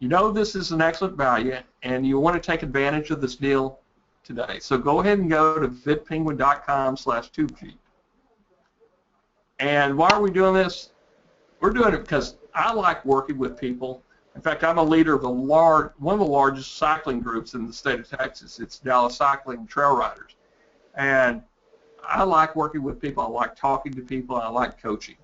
You know this is an excellent value and you want to take advantage of this deal today. So go ahead and go to vidpenguin.com slash TubeCheap. And why are we doing this? We're doing it because I like working with people. In fact, I'm a leader of a large, one of the largest cycling groups in the state of Texas. It's Dallas Cycling Trail Riders. And I like working with people. I like talking to people. I like coaching.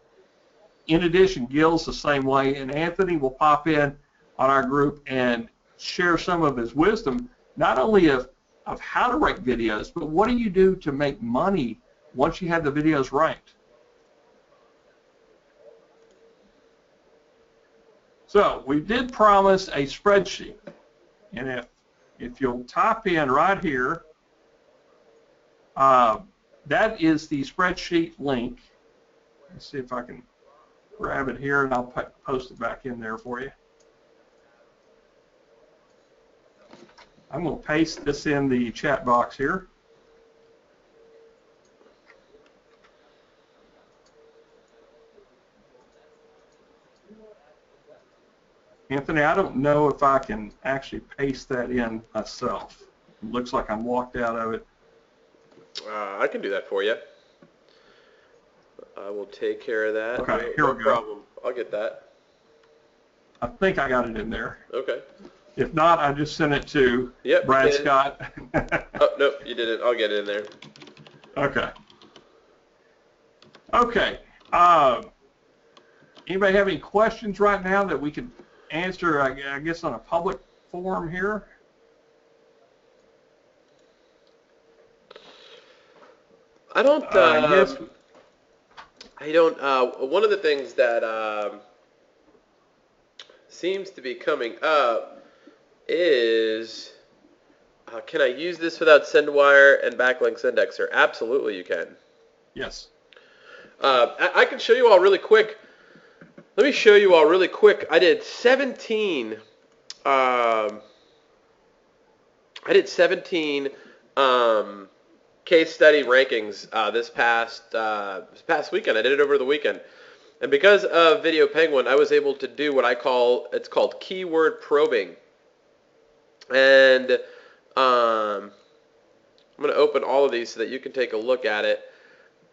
In addition, Gil's the same way, and Anthony will pop in on our group and share some of his wisdom, not only of, of how to rank videos, but what do you do to make money once you have the videos ranked. So we did promise a spreadsheet, and if if you'll type in right here, uh, that is the spreadsheet link. Let's see if I can grab it here and I'll post it back in there for you. I'm going to paste this in the chat box here. Anthony, I don't know if I can actually paste that in myself. It looks like I'm locked out of it. Uh, I can do that for you. I will take care of that. Okay, no, here no we go. problem. I'll get that. I think I got it in there. Okay. If not, I just sent it to Yep. Brad you did it. Scott. Oh no, you didn't. I'll get it in there. okay. Okay. Um, anybody have any questions right now that we can answer, I I guess, on a public forum here? I don't. Uh, yes. I don't. Uh, one of the things that um, seems to be coming up is uh, can I use this without SyndWire and Backlinks Indexer? Absolutely, you can. Yes. Uh, I, I can show you all really quick. Let me show you all really quick. I did 17. Um, I did 17 um, case study rankings uh, this past uh, this past weekend. I did it over the weekend, and because of Video Penguin, I was able to do what I call it's called keyword probing. And um, I'm going to open all of these so that you can take a look at it.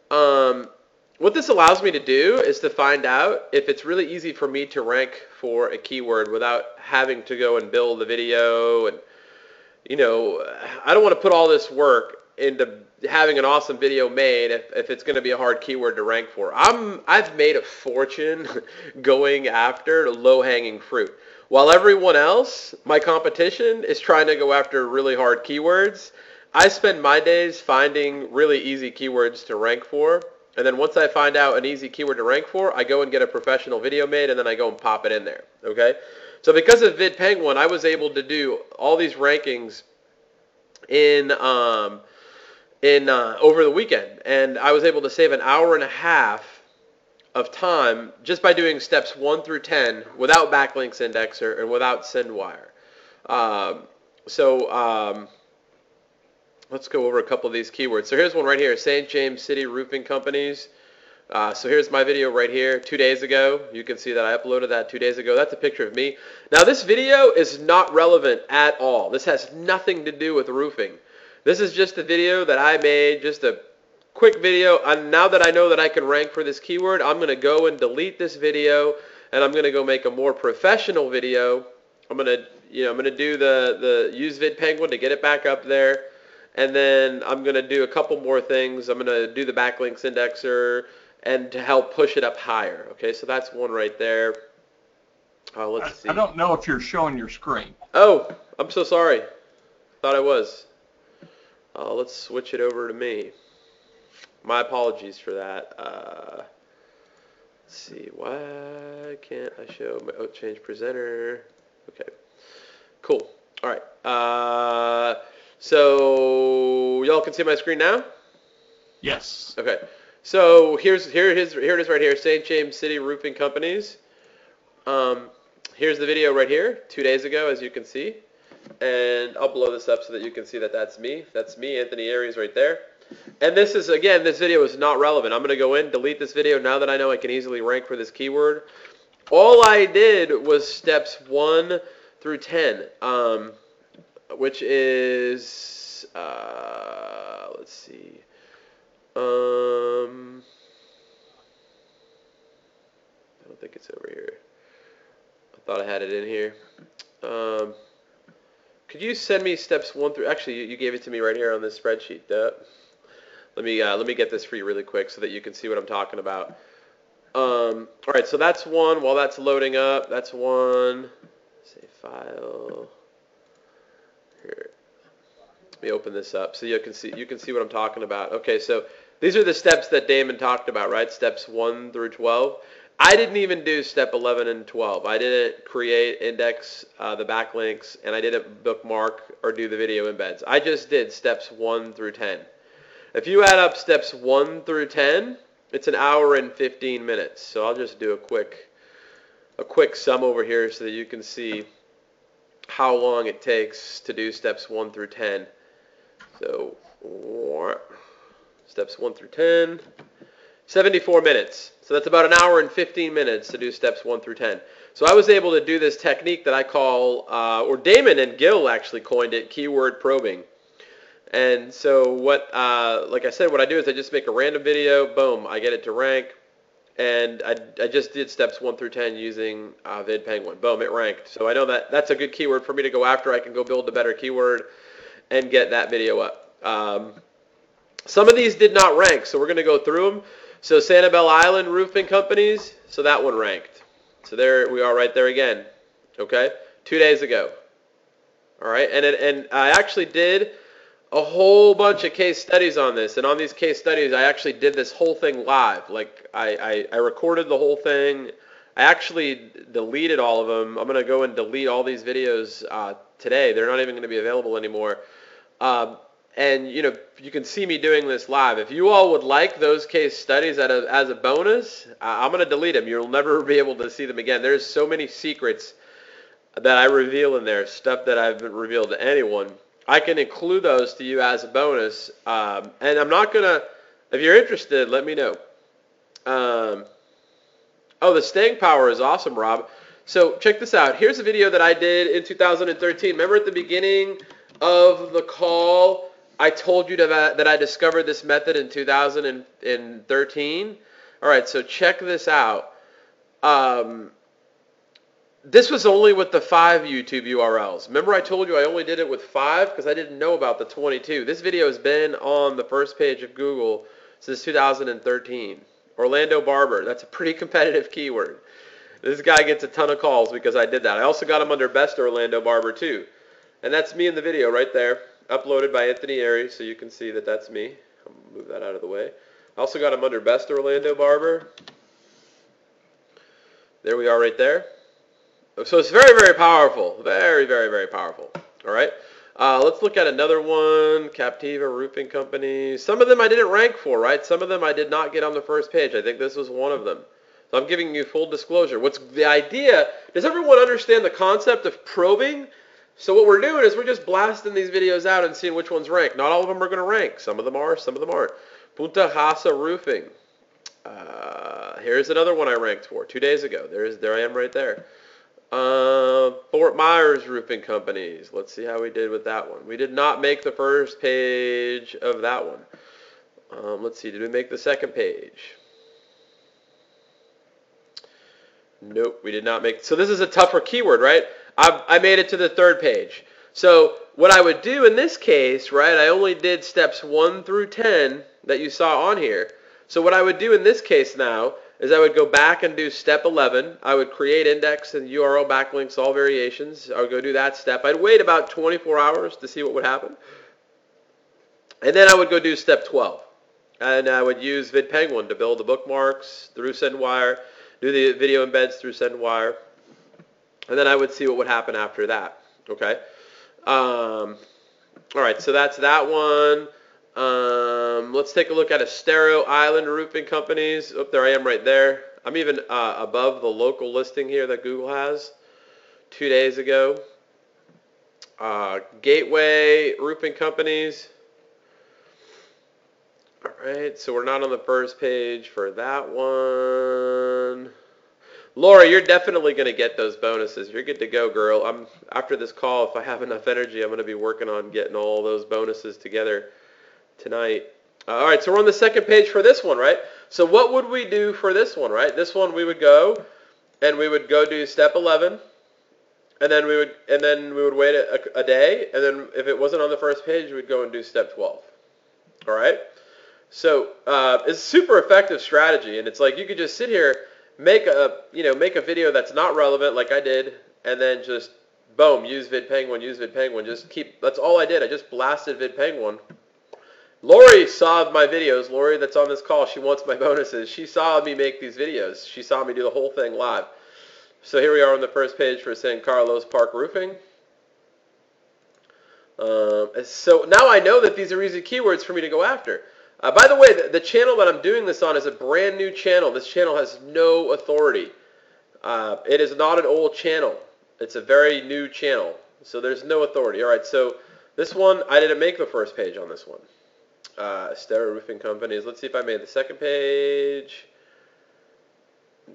Um, what this allows me to do is to find out if it's really easy for me to rank for a keyword without having to go and build the video and you know I don't want to put all this work into having an awesome video made if, if it's going to be a hard keyword to rank for. I'm I've made a fortune going after low hanging fruit. While everyone else, my competition, is trying to go after really hard keywords, I spend my days finding really easy keywords to rank for. And then once I find out an easy keyword to rank for, I go and get a professional video made and then I go and pop it in there. Okay? So because of VidPenguin, I was able to do all these rankings in um, in uh, over the weekend, and I was able to save an hour and a half of time just by doing steps one through ten without backlinks indexer and without SyndWire. Um, so um, let's go over a couple of these keywords. So here's one right here: St. James City Roofing Companies. Uh, so here's my video right here, two days ago. You can see that I uploaded that two days ago. That's a picture of me. Now this video is not relevant at all. This has nothing to do with roofing. This is just a video that I made, just a quick video. And now that I know that I can rank for this keyword, I'm going to go and delete this video, and I'm going to go make a more professional video. I'm going to, you know, I'm going to do the the use VidPenguin to get it back up there, and then I'm going to do a couple more things. I'm going to do the backlinks indexer and to help push it up higher. Okay, so that's one right there. Uh, let's I, see. I don't know if you're showing your screen. Oh, I'm so sorry. Thought I was. Uh, let's switch it over to me. My apologies for that. Uh, let's see. Why can't I show my oh, change presenter? Okay. Cool. All right. Uh, so y'all can see my screen now. Yes. Okay. So here's here it is here it is right here. St. James City Roofing Companies. Um, here's the video right here, two days ago, as you can see. And I'll blow this up so that you can see that that's me. That's me, Anthony Aires, right there. And this is again, this video is not relevant. I'm gonna go in, delete this video now that I know I can easily rank for this keyword. All I did was steps one through ten, um, which is uh, let's see. Um, I don't think it's over here. I thought I had it in here. Um, could you send me steps one through? Actually, you, you gave it to me right here on this spreadsheet. Uh, let me uh, let me get this for you really quick so that you can see what I'm talking about. Um, all right, so that's one. While that's loading up, that's one. Say file. Here. Let me open this up so you can see you can see what I'm talking about. Okay, so these are the steps that Damon talked about, right? Steps 1 through 12. I didn't even do step 11 and 12. I didn't create, index uh, the backlinks, and I didn't bookmark or do the video embeds. I just did steps 1 through 10. If you add up steps 1 through 10, it's an hour and 15 minutes. So I'll just do a quick a quick sum over here so that you can see how long it takes to do steps 1 through 10. So steps 1 through 10, 74 minutes. So that's about an hour and 15 minutes to do steps 1 through 10. So I was able to do this technique that I call, uh, or Damon and Gil actually coined it, keyword probing. And so what, uh, like I said, what I do is I just make a random video, boom, I get it to rank, and I, I just did steps 1 through 10 using uh, VidPenguin. Boom, it ranked. So I know that that's a good keyword for me to go after. I can go build a better keyword and get that video up. Um, some of these did not rank, so we're going to go through them. So Sanibel Island Roofing Companies, so that one ranked. So there we are right there again. Okay, two days ago. All right, and it, and I actually did a whole bunch of case studies on this, and on these case studies, I actually did this whole thing live. Like I, I, I recorded the whole thing. I actually deleted all of them. I'm gonna go and delete all these videos uh, today. They're not even gonna be available anymore. Um, and you know you can see me doing this live. If you all would like those case studies as a, as a bonus, I'm going to delete them. You'll never be able to see them again. There's so many secrets that I reveal in there, stuff that I've revealed to anyone. I can include those to you as a bonus, um, and I'm not gonna. If you're interested, let me know. Um, oh, the staying power is awesome, Rob. So check this out. Here's a video that I did in 2013. Remember at the beginning of the call I told you that, that I discovered this method in 2013. All right, so check this out. Um, this was only with the five YouTube URLs. Remember I told you I only did it with five because I didn't know about the 22. This video has been on the first page of Google since 2013. Orlando Barber, that's a pretty competitive keyword. This guy gets a ton of calls because I did that. I also got him under Best Orlando Barber too. And that's me in the video right there, uploaded by Anthony Aires, so you can see that that's me. I'll move that out of the way. I also got him under Best Orlando Barber. There we are right there. So it's very, very powerful. Very, very, very powerful. All right. Uh, let's look at another one. Captiva Roofing Company. Some of them I didn't rank for, right? Some of them I did not get on the first page. I think this was one of them. So I'm giving you full disclosure. What's the idea? Does everyone understand the concept of probing? So what we're doing is we're just blasting these videos out and seeing which ones rank. Not all of them are going to rank. Some of them are, some of them aren't. Punta Rassa Roofing. Uh, here's another one I ranked for two days ago. There's, there I am right there. Uh, Fort Myers Roofing Companies. Let's see how we did with that one. We did not make the first page of that one. Um, let's see, did we make the second page? Nope, we did not make. So this is a tougher keyword, right? I've, I made it to the third page. So what I would do in this case, right, I only did steps 1 through 10 that you saw on here. So what I would do in this case now is I would go back and do step 11. I would create index and URL backlinks, all variations. I would go do that step. I'd wait about 24 hours to see what would happen. And then I would go do step 12. And I would use VidPenguin to build the bookmarks through SyndWire, do the video embeds through SyndWire. And then I would see what would happen after that. Okay. Um, all right, so that's that one. Um, let's take a look at Estero Island Roofing Companies. Oh, there I am right there. I'm even uh, above the local listing here that Google has two days ago. Uh, Gateway Roofing Companies. All right, so we're not on the first page for that one. Laura, you're definitely going to get those bonuses. You're good to go, girl. I'm after this call. If I have enough energy, I'm going to be working on getting all those bonuses together tonight. Uh, all right, so we're on the second page for this one, right? So what would we do for this one, right? This one we would go and we would go do step 11 and then we would and then we would wait a, a day and then if it wasn't on the first page, we'd go and do step 12. All right? So uh, it's a super effective strategy and it's like you could just sit here make a you know make a video that's not relevant like I did and then just boom use VidPenguin use VidPenguin just keep that's all I did I just blasted VidPenguin Lori saw my videos. Lori, that's on this call, she wants my bonuses. She saw me make these videos. She saw me do the whole thing live. So here we are on the first page for San Carlos Park Roofing. Um, so now I know that these are easy keywords for me to go after. Uh, by the way, the, the, channel that I'm doing this on is a brand new channel. This channel has no authority. Uh, it is not an old channel. It's a very new channel. So there's no authority. All right, so this one, I didn't make the first page on this one uh, Roofing Companies. Let's see if I made the second page.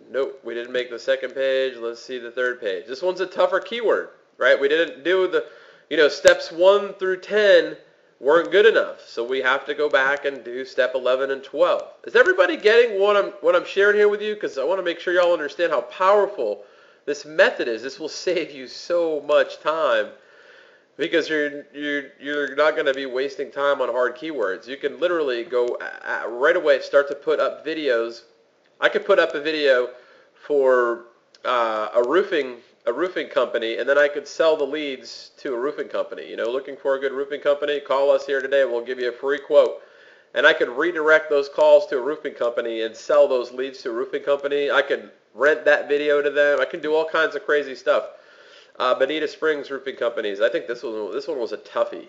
Nope, we didn't make the second page. Let's see the third page. This one's a tougher keyword, right? We didn't do the, you know, steps 1 through 10 weren't good enough. So we have to go back and do step 11 and 12. Is everybody getting what I'm what I'm sharing here with you cuz I want to make sure y'all understand how powerful this method is. This will save you so much time because you're you're you're not going to be wasting time on hard keywords. You can literally go right away start to put up videos. I could put up a video for uh, a roofing a roofing company, and then I could sell the leads to a roofing company. You know, looking for a good roofing company, call us here today. We'll give you a free quote. And I could redirect those calls to a roofing company and sell those leads to a roofing company. I could rent that video to them. I can do all kinds of crazy stuff. Uh, Bonita Springs Roofing Companies. I think this one this one was a toughie.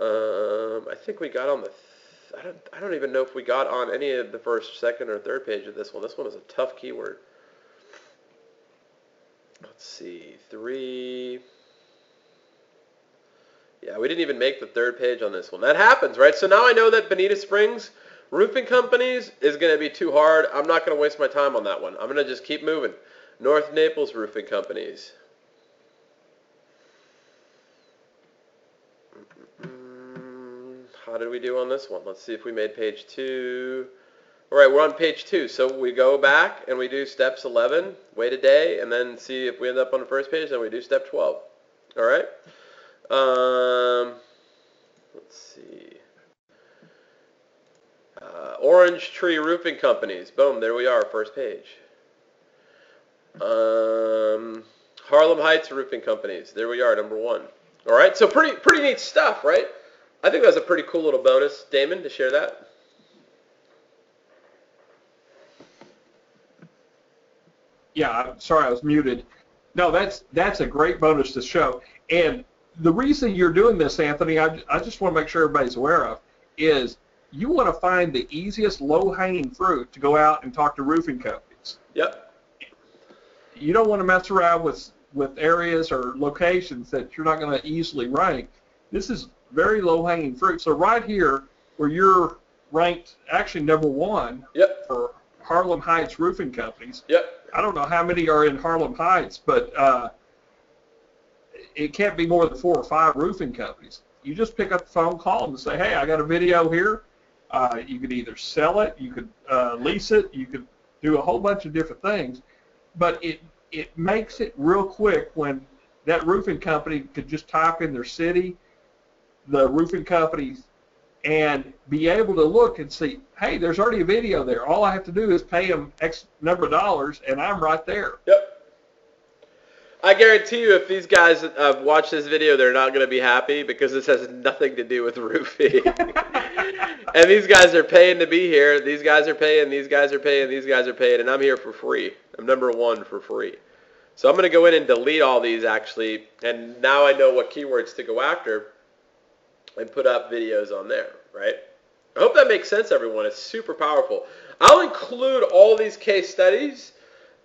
Um, I think we got on the. Th- I don't. I don't even know if we got on any of the first, second, or third page of this one. This one is a tough keyword. Let's see, three. Yeah, we didn't even make the third page on this one. That happens, right? So now I know that Bonita Springs Roofing Companies is going to be too hard. I'm not going to waste my time on that one. I'm going to just keep moving. North Naples Roofing Companies. How did we do on this one? Let's see if we made page two. All right, we're on page two. So we go back and we do steps 11, wait a day, and then see if we end up on the first page. Then we do step 12. All right. Um, let's see. Uh, Orange Tree Roofing Companies. Boom, there we are, first page. Um, Harlem Heights Roofing Companies. There we are, number one. All right, so pretty pretty neat stuff, right? I think that was a pretty cool little bonus, Damon, to share that. Yeah, I'm sorry, I was muted. No, that's that's a great bonus to show. And the reason you're doing this, Anthony, I, I just want to make sure everybody's aware of, is you want to find the easiest low-hanging fruit to go out and talk to roofing companies. Yep. You don't want to mess around with with areas or locations that you're not going to easily rank. This is very low-hanging fruit. So right here, where you're ranked actually number one Yep. for Harlem Heights Roofing Companies, Yep. I don't know how many are in Harlem Heights, but uh, it can't be more than four or five roofing companies. You just pick up the phone, call them, and say, "Hey, I got a video here. Uh, you could either sell it, you could uh, lease it, you could do a whole bunch of different things." But it it makes it real quick when that roofing company could just type in their city, the roofing company, and be able to look and see, hey, there's already a video there. All I have to do is pay them X number of dollars, and I'm right there. Yep. I guarantee you, if these guys uh, watch this video, they're not going to be happy because this has nothing to do with roofing. and these guys are paying to be here. These guys are paying. These guys are paying. These guys are paying, and I'm here for free. I'm number one for free. So I'm going to go in and delete all these actually, and now I know what keywords to go after and put up videos on there, right? I hope that makes sense, everyone. It's super powerful. I'll include all these case studies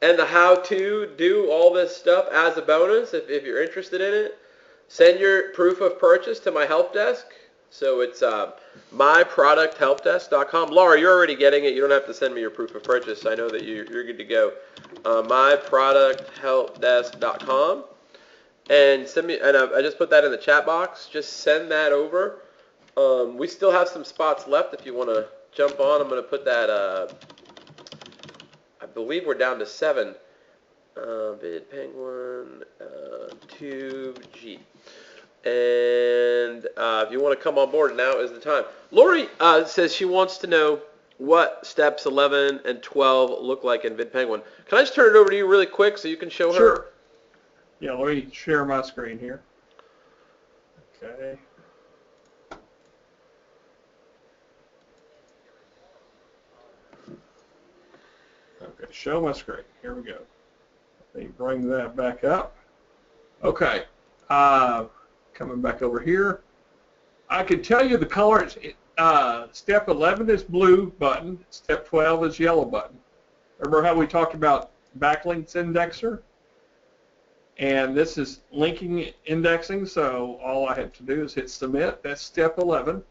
and the how to do all this stuff as a bonus if, if you're interested in it. Send your proof of purchase to my help desk. So it's uh, myproducthelpdesk.com. Laura, you're already getting it. You don't have to send me your proof of purchase. I know that you, you're good to go. Uh, myproducthelpdesk.com. And send me, and I, I just put that in the chat box. Just send that over. Um, we still have some spots left if you want to jump on. I'm going to put that. Uh, I believe we're down to seven. Uh, VidPenguin, uh, G. And uh, if you want to come on board, now is the time. Lori uh, says she wants to know what steps 11 and 12 look like in VidPenguin. Can I just turn it over to you really quick so you can show her? Yeah, let me share my screen here. Okay. Okay, show my screen. Here we go. Let me bring that back up. Okay, uh, coming back over here. I can tell you the colors. Uh, step 11 is blue button. Step 12 is yellow button. Remember how we talked about backlinks indexer? And this is linking indexing, so all I have to do is hit submit. That's step 11.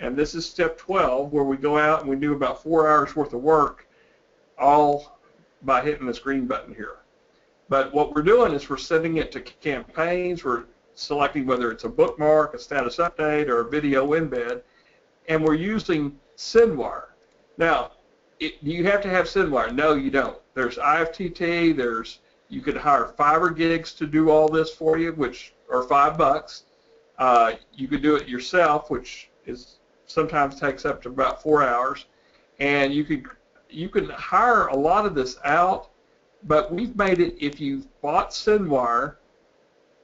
And this is step 12, where we go out and we do about four hours worth of work, all by hitting this green button here. But what we're doing is we're sending it to campaigns. We're selecting whether it's a bookmark, a status update, or a video embed, and we're using SyndWire. Now, do you have to have SyndWire? No, you don't. There's IFTT. There's you could hire Fiverr gigs to do all this for you, which are five bucks. Uh, you could do it yourself, which is sometimes takes up to about four hours, and you could you can hire a lot of this out. But we've made it if you bought SyndWire,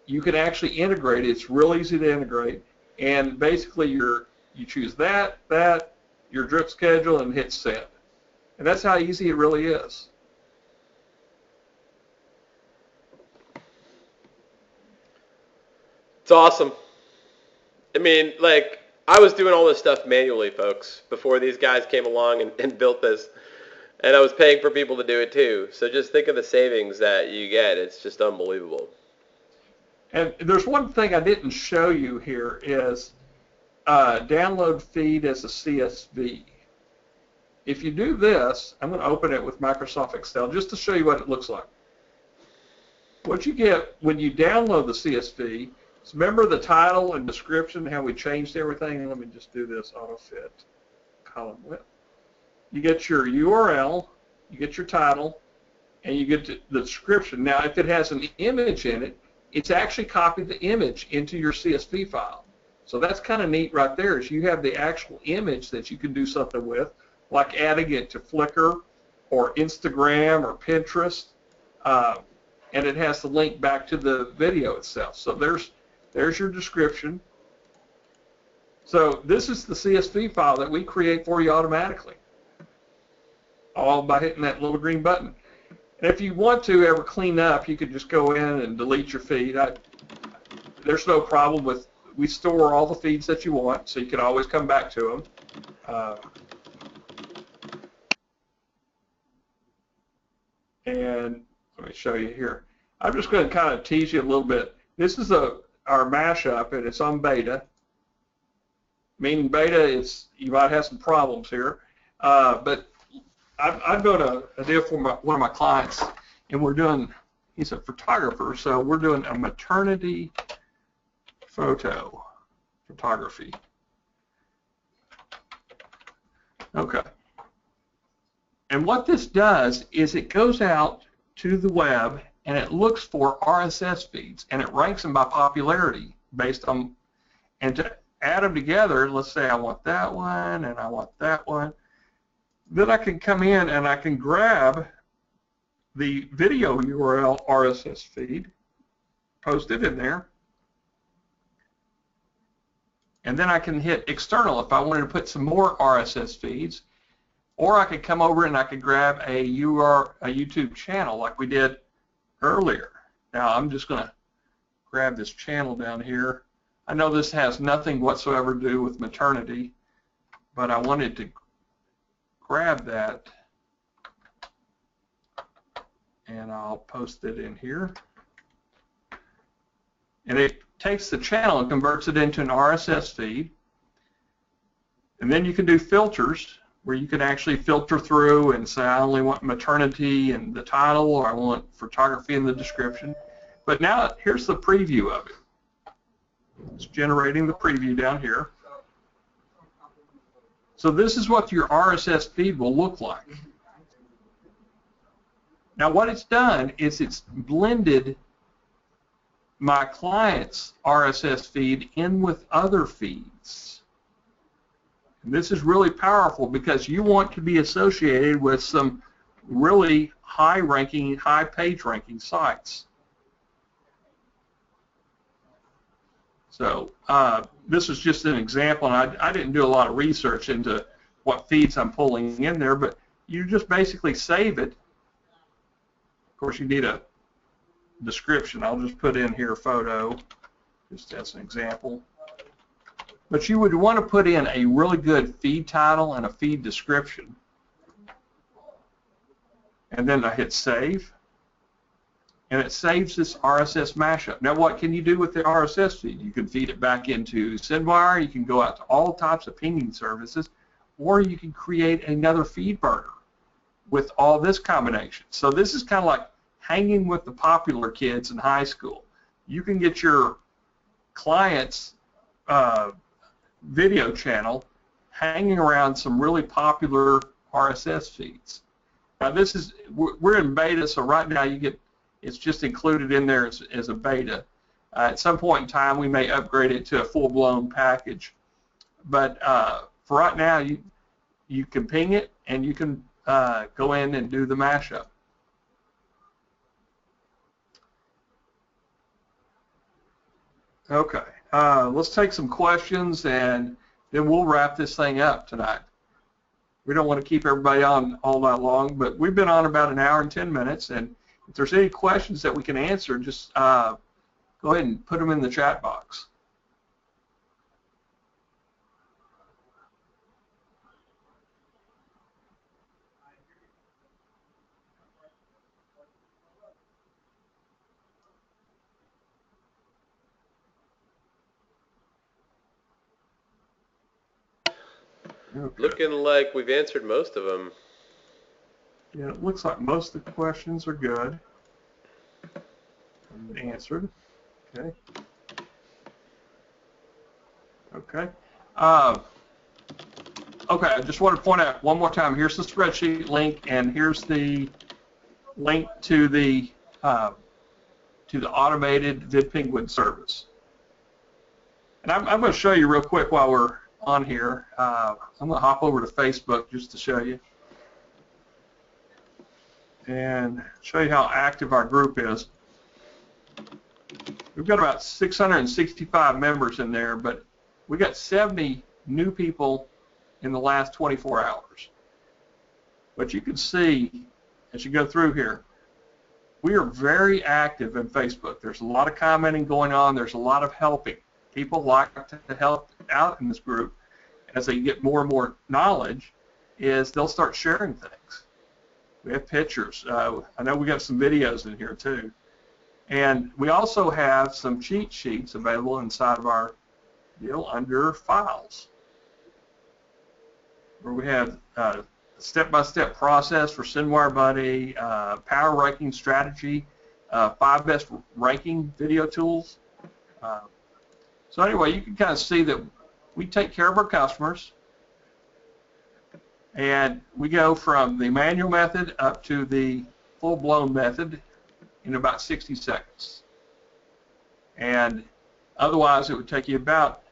you can actually integrate it. It's real easy to integrate, and basically you're you choose that that your drip schedule and hit send, and that's how easy it really is. It's awesome. I mean, like, I was doing all this stuff manually, folks, before these guys came along and, and built this. And I was paying for people to do it too. So just think of the savings that you get. It's just unbelievable. And there's one thing I didn't show you here is uh, download feed as a CSV. If you do this, I'm going to open it with Microsoft Excel just to show you what it looks like. What you get when you download the CSV remember the title and description, how we changed everything? Let me just do this auto fit column width. you get your URL, you get your title, and you get the description. Now, if it has an image in it, it's actually copied the image into your CSV file. So that's kind of neat right there is you have the actual image that you can do something with, like adding it to Flickr or Instagram or Pinterest, uh, and it has the link back to the video itself. So there's there's your description. So this is the CSV file that we create for you automatically, all by hitting that little green button. And if you want to ever clean up, you could just go in and delete your feed. I, there's no problem with, we store all the feeds that you want, so you can always come back to them. Uh, and let me show you here. I'm just going to kind of tease you a little bit. This is a our mashup, and it's on beta. Meaning beta is you might have some problems here, uh, but I've, I've got a, a deal for my, one of my clients, and we're doing. He's a photographer, so we're doing a maternity photo photography. Okay. And what this does is it goes out to the web and it looks for RSS feeds and it ranks them by popularity based on, and to add them together, let's say I want that one and I want that one, then I can come in and I can grab the video URL RSS feed, post it in there, and then I can hit external if I wanted to put some more RSS feeds, or I could come over and I could grab a, UR, a YouTube channel like we did earlier. Now I'm just going to grab this channel down here. I know this has nothing whatsoever to do with maternity, but I wanted to grab that and I'll post it in here. And it takes the channel and converts it into an RSS feed. And then you can do filters where you can actually filter through and say I only want maternity and the title or I want photography in the description. But now here's the preview of it. It's generating the preview down here. So this is what your RSS feed will look like. Now what it's done is it's blended my client's RSS feed in with other feeds. This is really powerful because you want to be associated with some really high ranking, high page ranking sites. So uh, this is just an example, and I, I didn't do a lot of research into what feeds I'm pulling in there, but you just basically save it. Of course, you need a description. I'll just put in here photo, just as an example. But you would want to put in a really good feed title and a feed description. And then I hit save. And it saves this RSS mashup. Now what can you do with the RSS feed? You can feed it back into SyndWire. You can go out to all types of pinging services. Or you can create another feed burner with all this combination. So this is kind of like hanging with the popular kids in high school. You can get your clients uh, video channel hanging around some really popular RSS feeds. Now this is, we're in beta, so right now you get, it's just included in there as, as a beta. Uh, at some point in time, we may upgrade it to a full-blown package. But uh, for right now, you, you can ping it and you can uh, go in and do the mashup. Okay. Uh, let's take some questions and then we'll wrap this thing up tonight. We don't want to keep everybody on all night long, but we've been on about an hour and 10 minutes, and if there's any questions that we can answer, just uh, go ahead and put them in the chat box. Okay. Looking like we've answered most of them. Yeah, it looks like most of the questions are good. Answered. Okay. Okay. Uh, Okay, I just want to point out one more time. Here's the spreadsheet link, and here's the link to the uh, to the automated VidPenguin service. And I'm, I'm going to show you real quick while we're on here. Uh, I'm going to hop over to Facebook just to show you and show you how active our group is. We've got about 665 members in there, but we got 70 new people in the last 24 hours. But you can see as you go through here, we are very active in Facebook. There's a lot of commenting going on. There's a lot of helping. People like to help out in this group as they get more and more knowledge is they'll start sharing things. We have pictures. Uh, I know we got some videos in here too. And we also have some cheat sheets available inside of our deal under files where we have uh, step-by-step process for SyndWire Buddy, uh, power ranking strategy, uh, five best ranking video tools. So anyway, you can kind of see that we take care of our customers and we go from the manual method up to the full-blown method in about 60 seconds. And otherwise it would take you about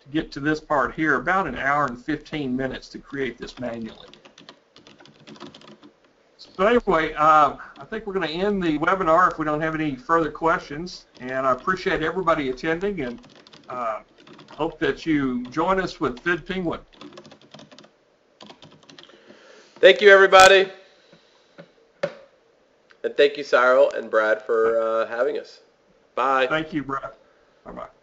to get to this part here about an hour and 15 minutes to create this manually. So anyway, uh, I think we're going to end the webinar if we don't have any further questions. And I appreciate everybody attending and uh, hope that you join us with VidPenguin. Thank you, everybody. And thank you, Cyril and Brad, for uh, having us. Bye. Thank you, Brad. Bye-bye.